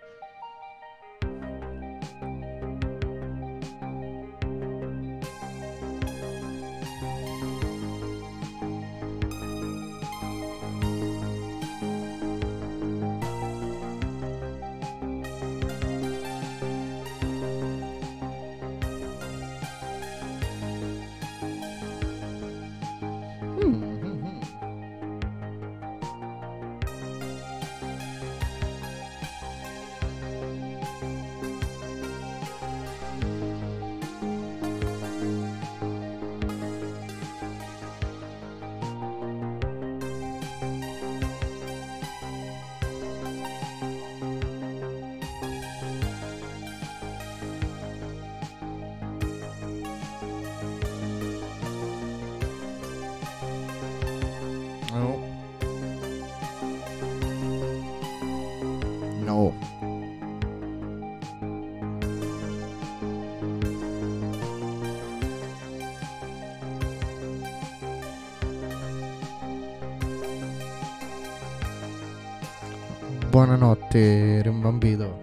Rimbambito.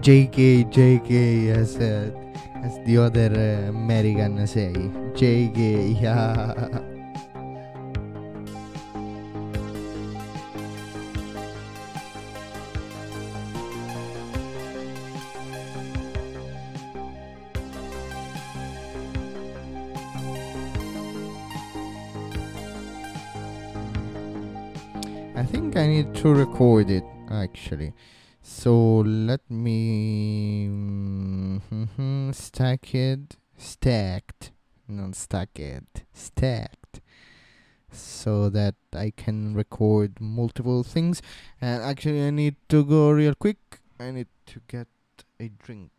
JK, JK, as, uh, as the other uh, American say. JK, yeah. I think I need to record it actually. So let me mhm, stack it, stacked, not stack it, stacked, so that I can record multiple things. And actually, I need to go real quick. I need to get a drink.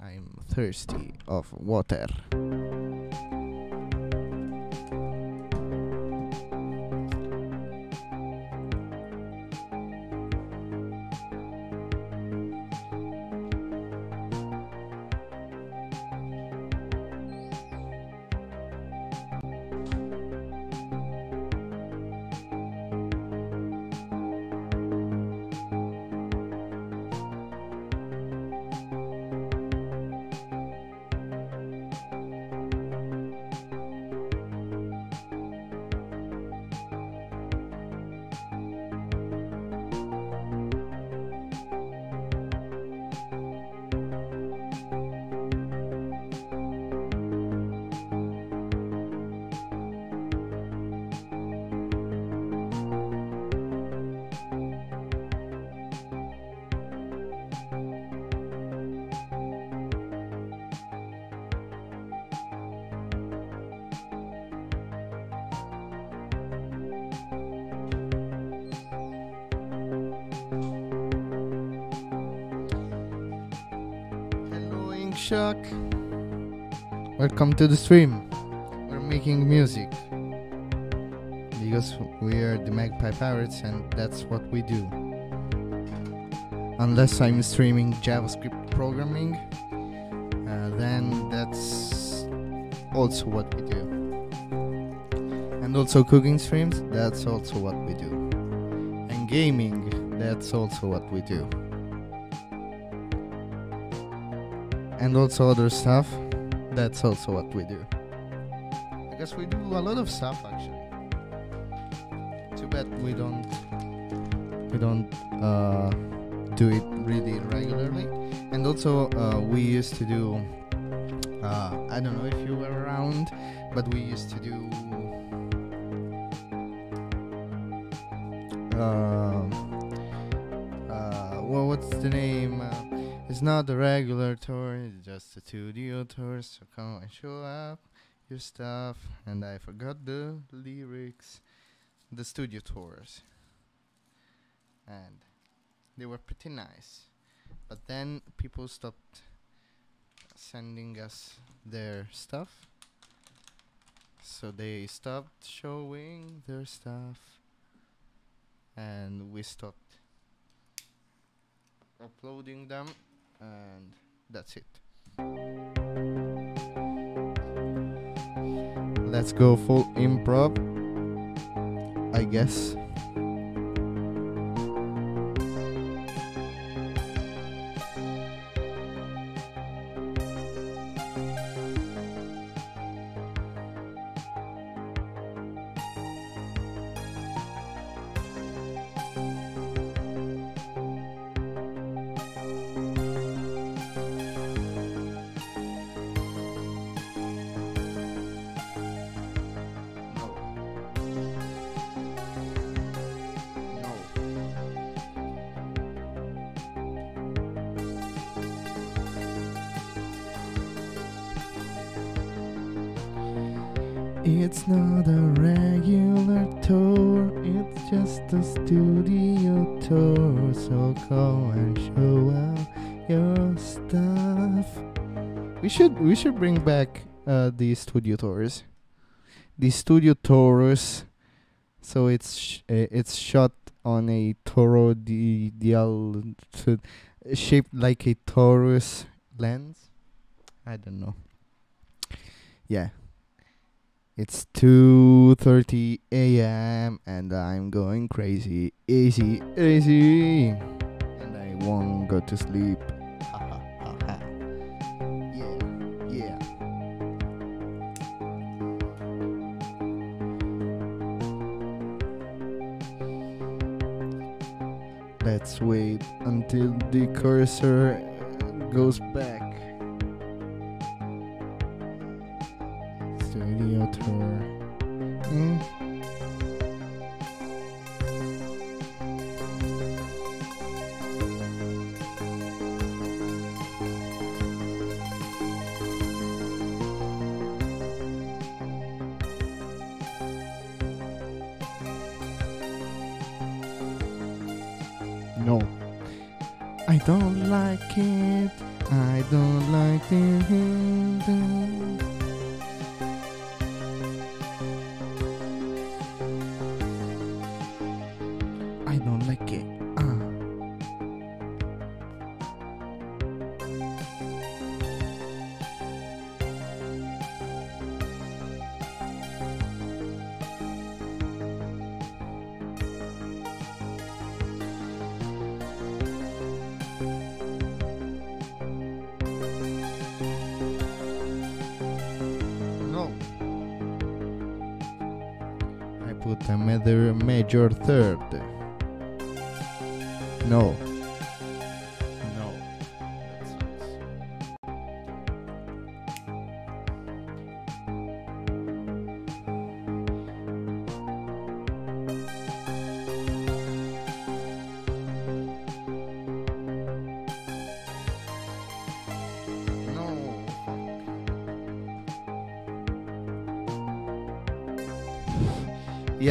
I'm thirsty of water. The stream. We're making music because we are the Magpie Pirates, and that's what we do. unless I'm streaming JavaScript programming, uh, then that's also what we do. And also cooking streams, that's also what we do. And gaming, that's also what we do. And also other stuff, that's also what we do. I guess we do a lot of stuff actually. Too bad we don't we don't uh, do it really regularly. And also uh, we used to do uh, I don't know if you were around, but we used to do not a regular tour, it's just a studio tour. So come and show up your stuff. And I forgot the lyrics. The studio tours. And they were pretty nice. But then people stopped sending us their stuff. So they stopped showing their stuff. And we stopped uploading them. And that's it. Let's go full improv. I guess. We should we should bring back uh, the studio tours. The studio tours. So it's sh- uh, it's shot on a Toro shaped like a torus lens. I don't know. Yeah. It's 2:30 a.m. and I'm going crazy. Easy, easy. And I won't go to sleep. Let's wait until the cursor goes back.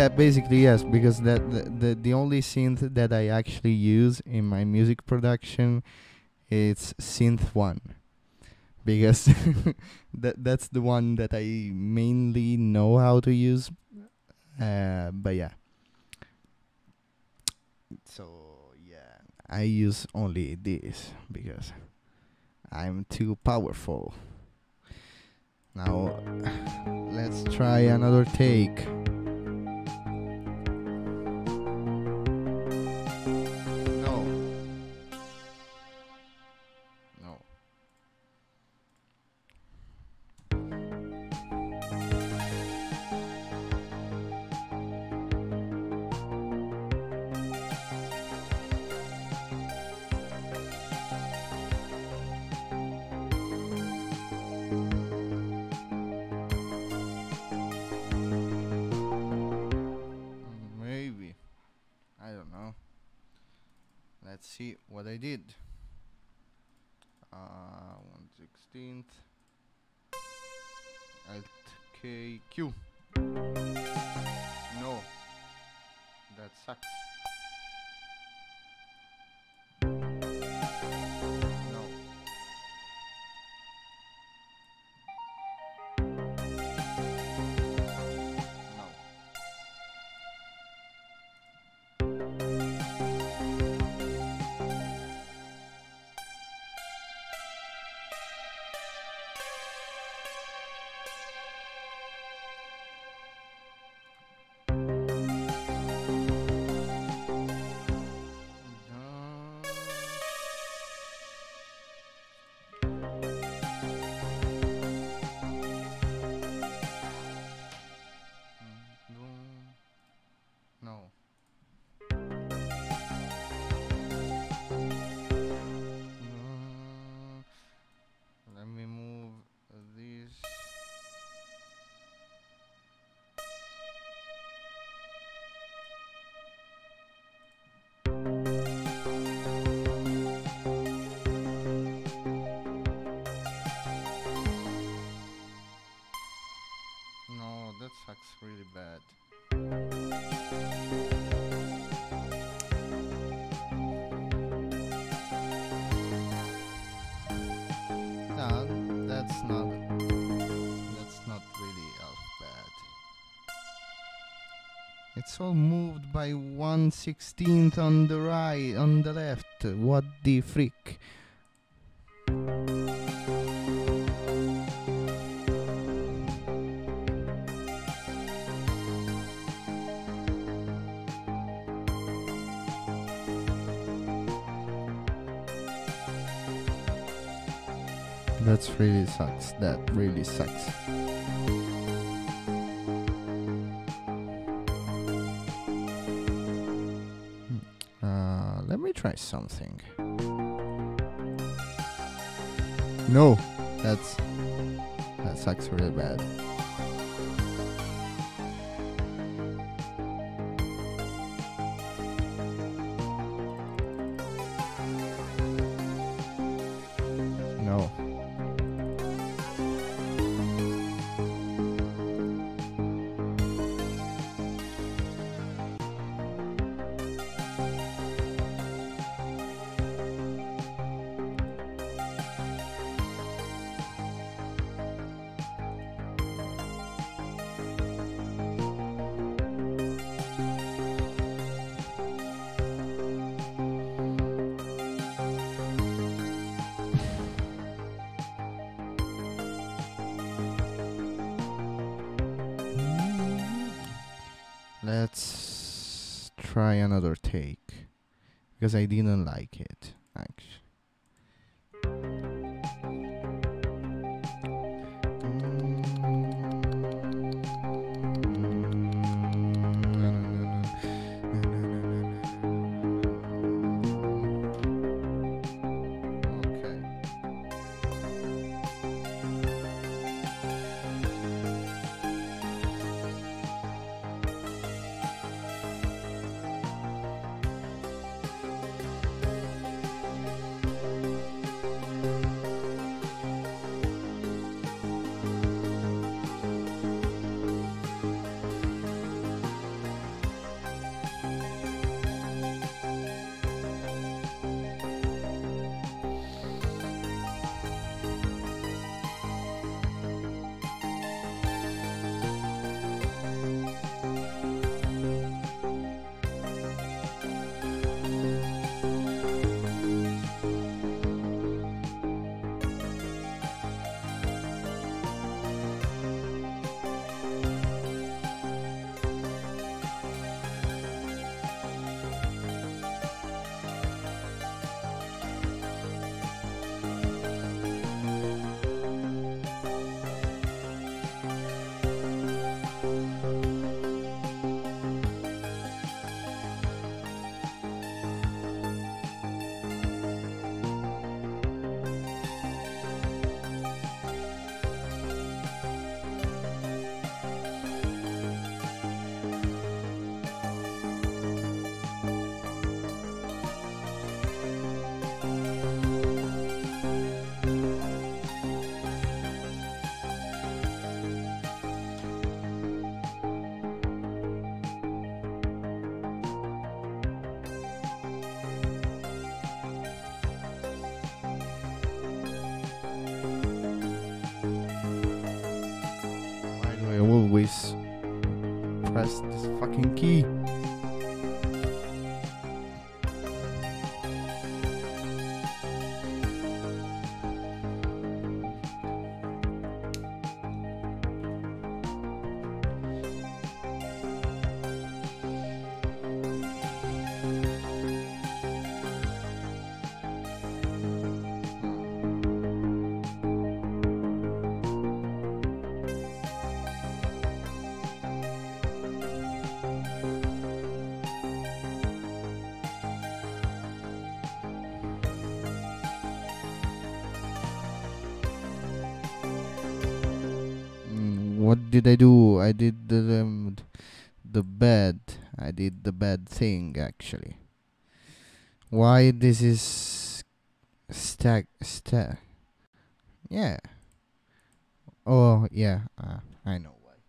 Yeah, basically yes, because that the, the the only synth that I actually use in my music production is synth one, because that that's the one that I mainly know how to use. Uh, but yeah. So yeah, I use only this because I'm too powerful. Now let's try another take. All moved by one sixteenth on the right, on the left. What the freak? That's really sucks. That really sucks. Try something. No, that's that sucks really bad. Because I didn't like it fucking key. Did I do? I did the um, the bad. I did the bad thing actually. Why this is stack stack? Yeah. Oh yeah, uh, I know why.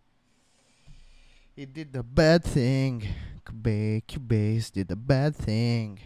It did the bad thing. Cubase, Cubase did the bad thing.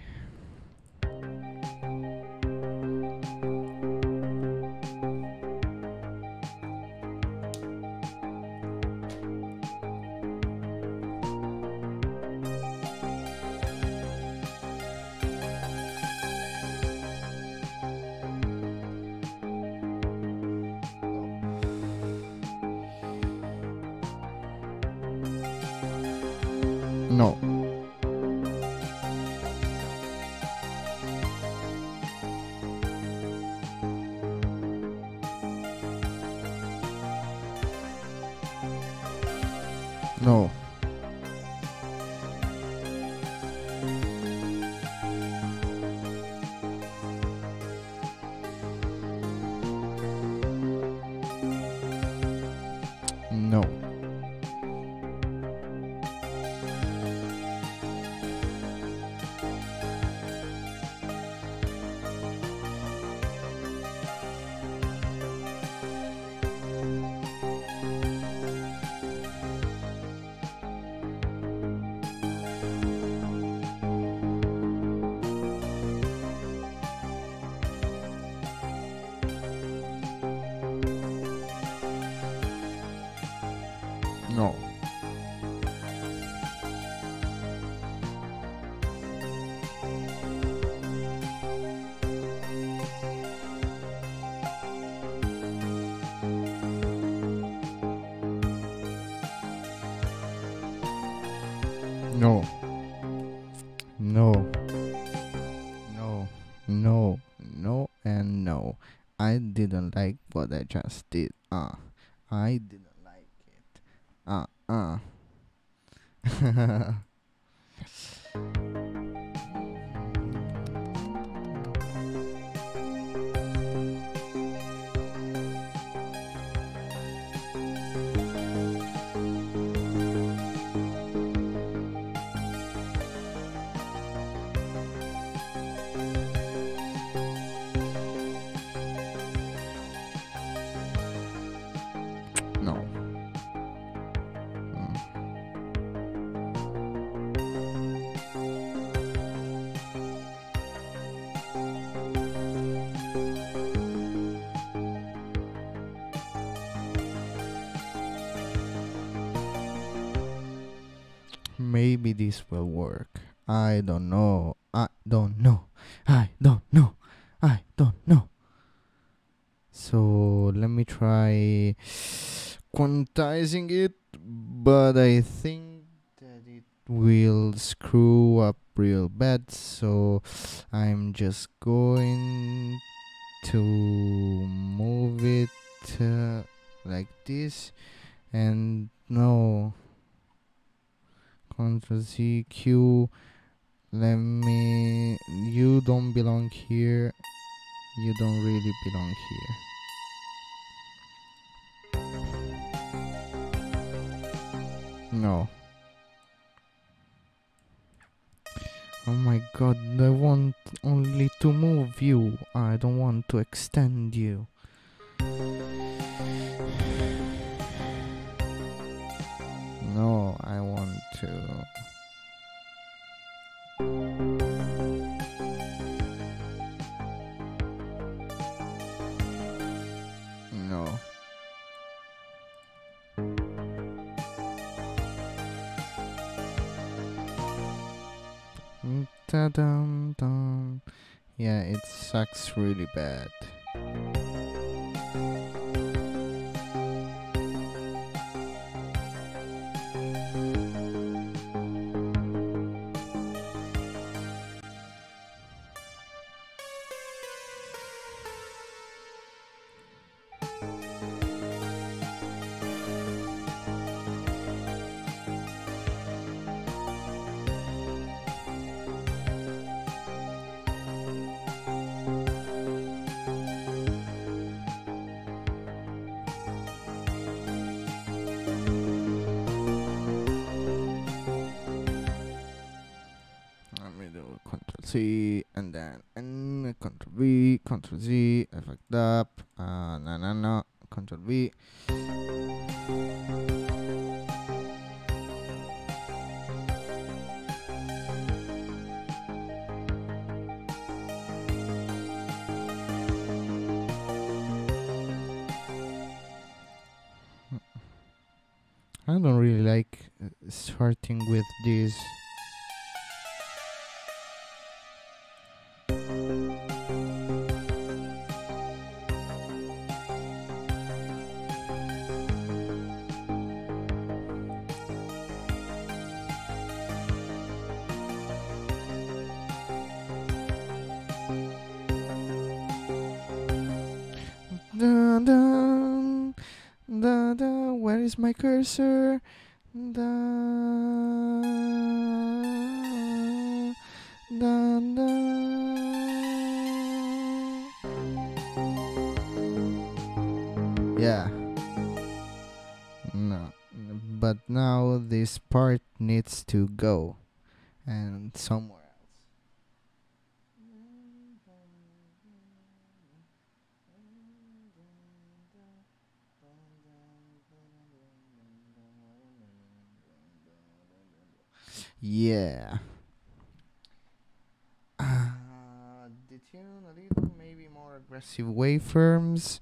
podcast. Det Maybe this will work. I don't know. I don't know. I don't know. I don't know. So let me try quantizing it, but I think that it will screw up real bad. So I'm just going to move it uh, like this, and no. Ctrl Z Q. Let me. You don't belong here. You don't really belong here. No. Oh my god, I want only to move you. I don't want to extend you. No, I want to. No. Mm, da dum dum. Yeah, it sucks really bad. starting with this. Where is my cursor? This part needs to go. And somewhere else. Yeah. Uh, detune a little, maybe more aggressive waveforms.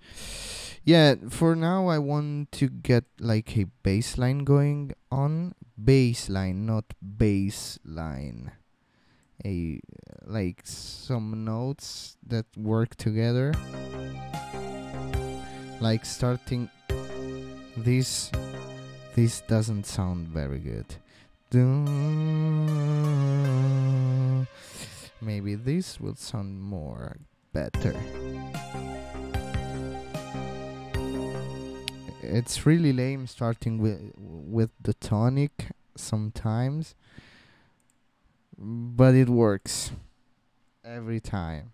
Yeah, for now I want to get like a baseline going on. Baseline, not baseline. A like some notes that work together. Like starting this this doesn't sound very good. Maybe this will sound more better. It's really lame starting with with the tonic sometimes, but it works every time.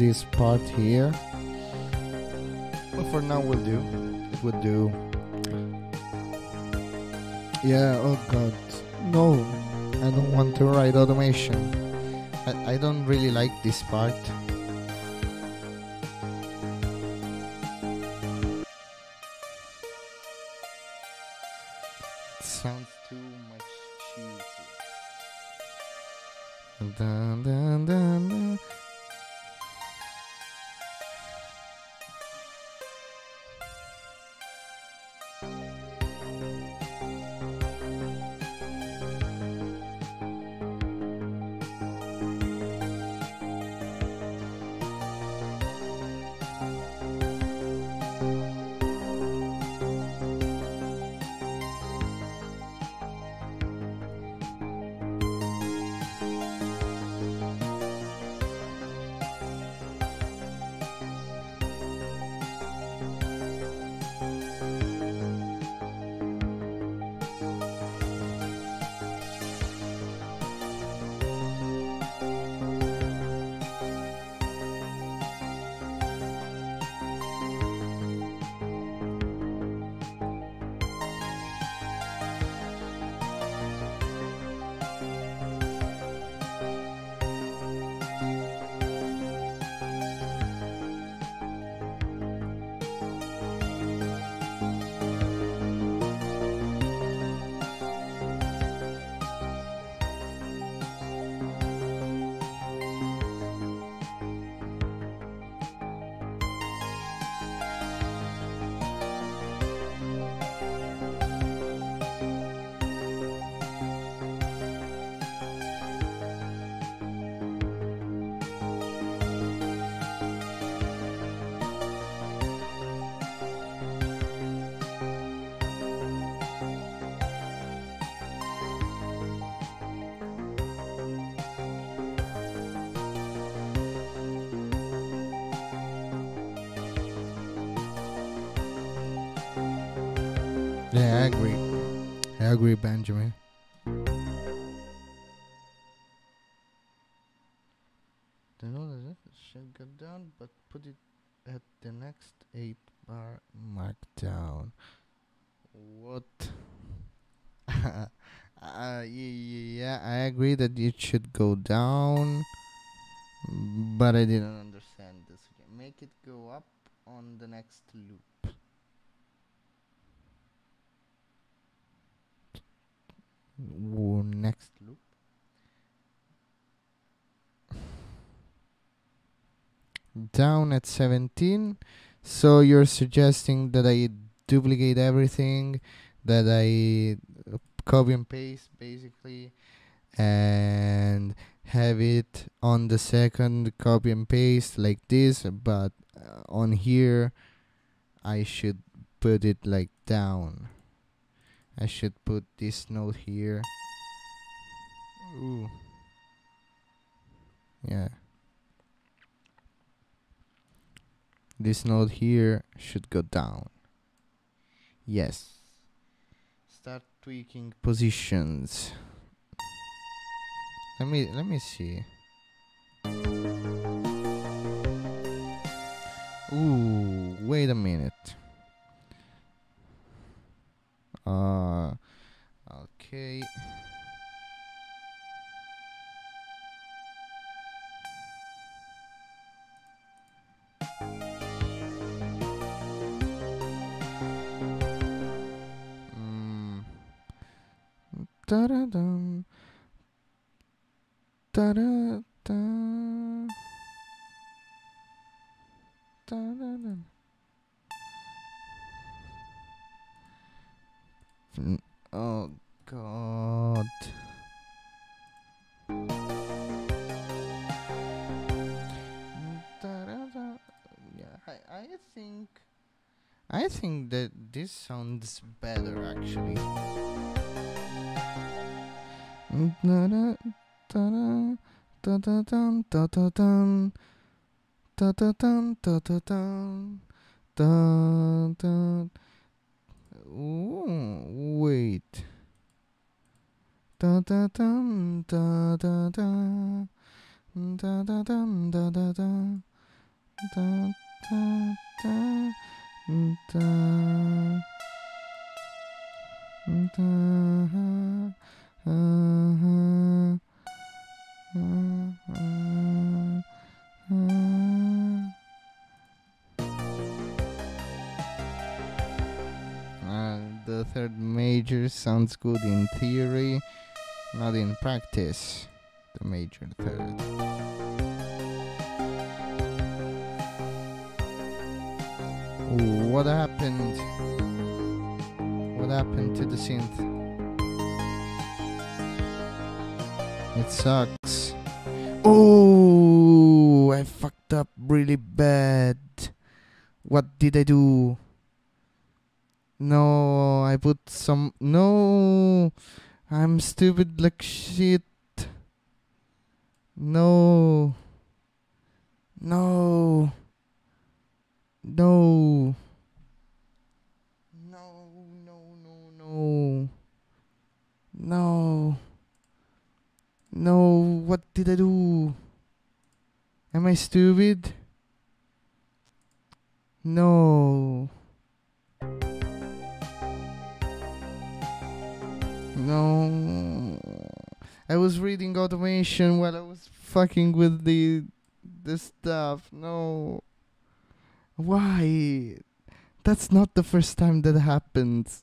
This part here. But for now we'll do. It would do. Yeah, oh god. No. I don't want to write automation. I, I don't really like this part. Yeah, I agree. I agree, Benjamin. The note should go down, but put it at the next 8 bar markdown. What? uh, yeah, yeah, I agree that it should go down, but I didn't understand this. Make it go up on the next loop. Next loop. Down at 17. So you're suggesting that I duplicate everything, that I copy and paste basically, and have it on the second copy and paste like this, but uh, on here I should put it like down. I should put this note here. Ooh. Yeah. This note here should go down. Yes. Start tweaking positions. Let me let me see. Ooh, wait a minute. Uh okay. Mm. Da-da-dum. Da-da-da. Da-da-da. Oh God. Yeah, I, I think I think that this sounds better actually. Mm, da-da, da-da, da-da-dum, da-da-dum, da-da-dum, da-da-dum, da-da. Ooh, wait. Da-da-dum, da-da-da, da-da-dum, da-da-da, da-da-da, da. Da, uh-huh, uh-huh, uh. The third major sounds good in theory, not in practice. The major third. What happened? What happened to the synth? It sucks. Oh, I fucked up really bad. What did I do? No, I put some. No, I'm stupid like shit. No. No. No. No, no, no, no. No. No, what did I do? Am I stupid? No. No. I was reading automation while I was fucking with the the stuff. No. Why? That's not the first time that happens.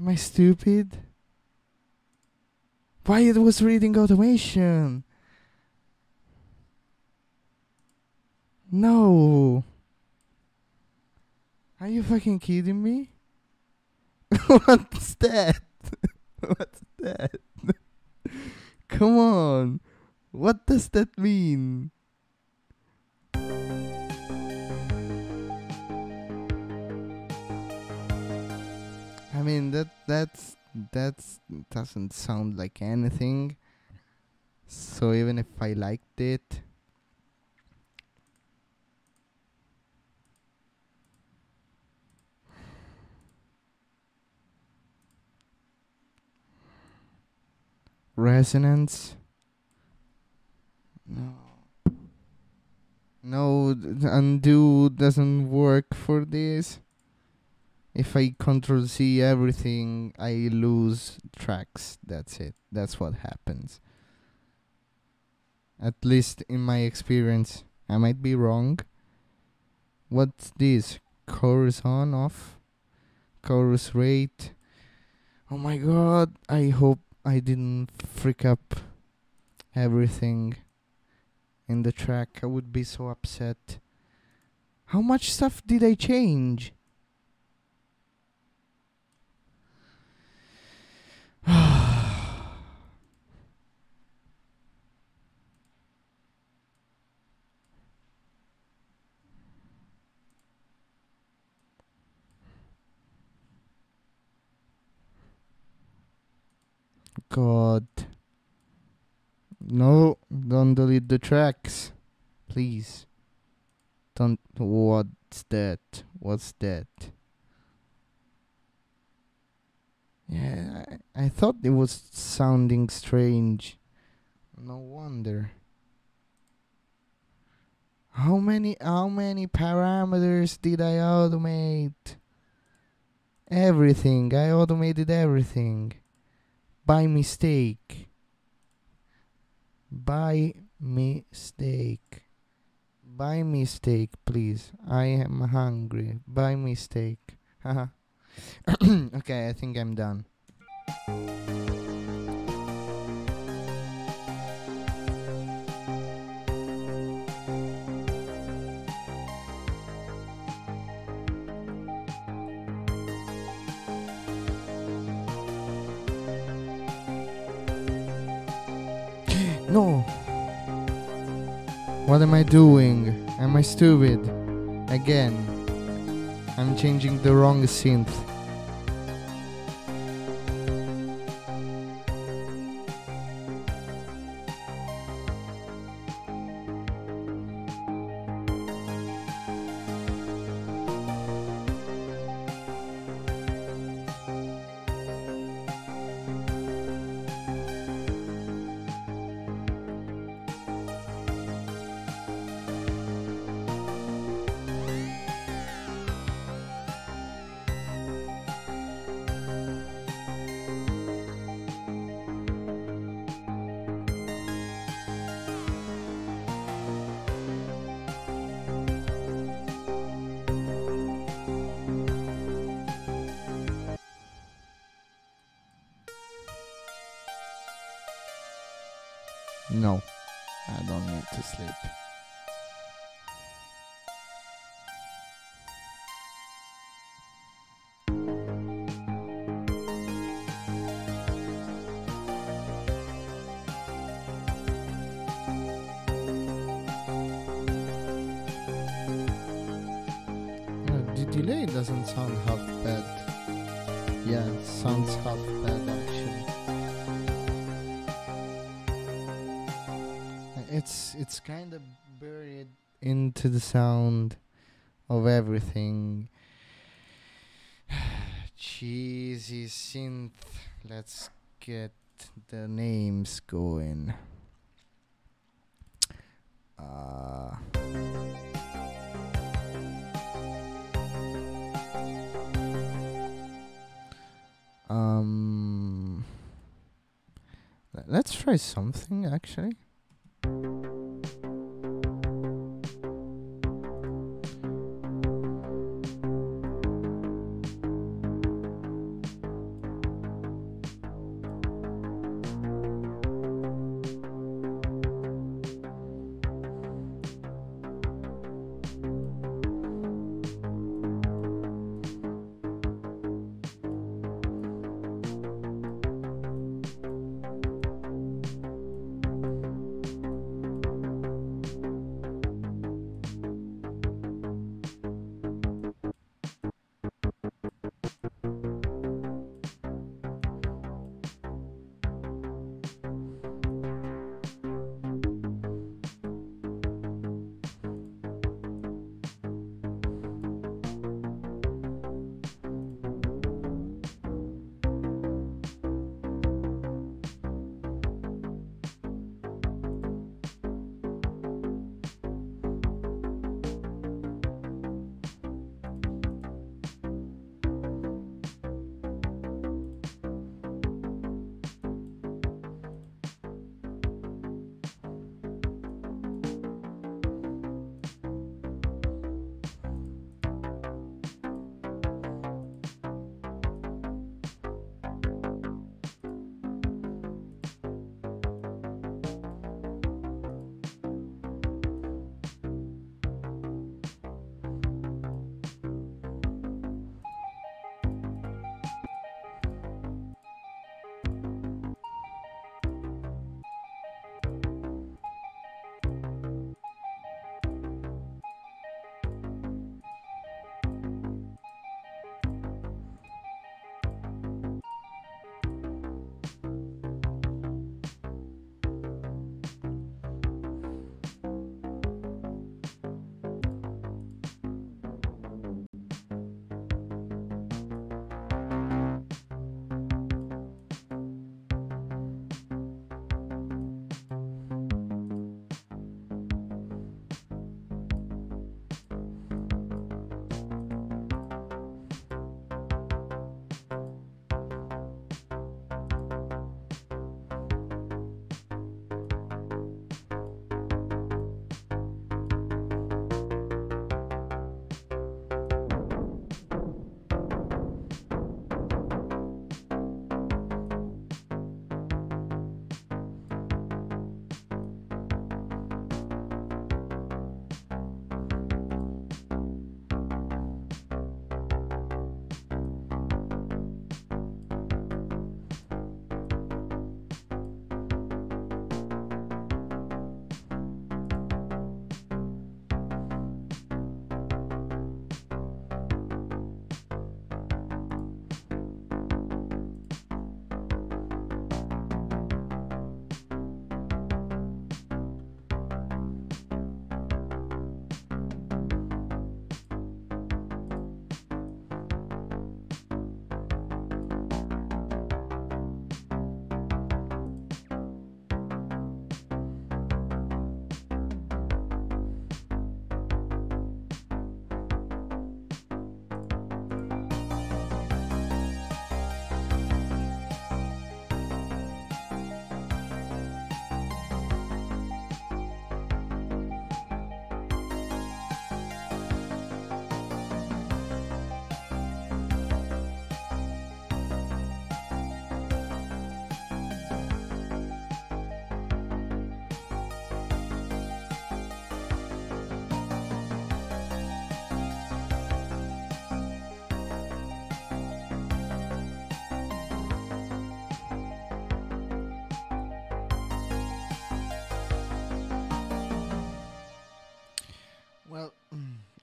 Am I stupid? Why it was reading automation? No. Are you fucking kidding me? What's that? What's that? Come on. What does that mean? I mean that that's that's doesn't sound like anything. So even if I liked it, resonance. No. No, undo doesn't work for this. If I control C everything, I lose tracks. That's it. That's what happens. At least in my experience. I might be wrong. What's this? Chorus on, off? Chorus rate? Oh my god, I hope I didn't freak up everything in the track. I would be so upset. How much stuff did I change? God. No, don't delete the tracks. Please. Don't. What's that? What's that? Yeah, I, I thought it was sounding strange. No wonder. How many how many parameters did I automate? Everything. I automated everything by mistake. By mistake. By mistake, please. I am hungry. By mistake. okay, I think I'm done. am I doing? Am I stupid? Again. I'm changing the wrong synth.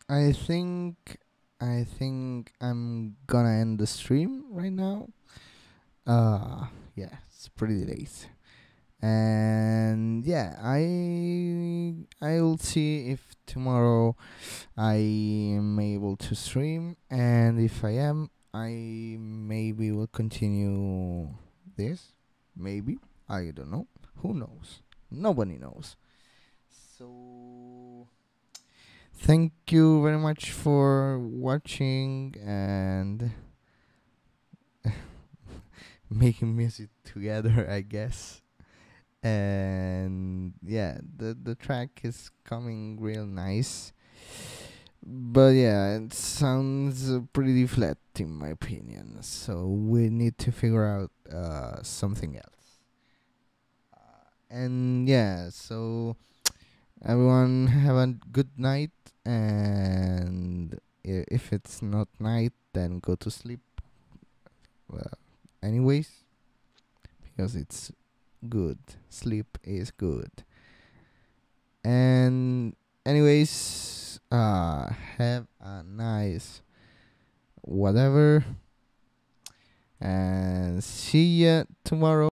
I think I think I'm gonna end the stream right now. Uh yeah, it's pretty late. And yeah, I I'll see if tomorrow I am able to stream and if I am I maybe will continue this. Maybe. I don't know. Who knows? Nobody knows. So thank you very much for watching and making music together i guess. And yeah the the track is coming real nice. But yeah it sounds pretty flat in my opinion. So we need to figure out uh something else. Uh, and yeah so everyone have a good night and if it's not night then go to sleep. Well anyways because it's good. Sleep is good. And anyways uh have a nice whatever and see ya tomorrow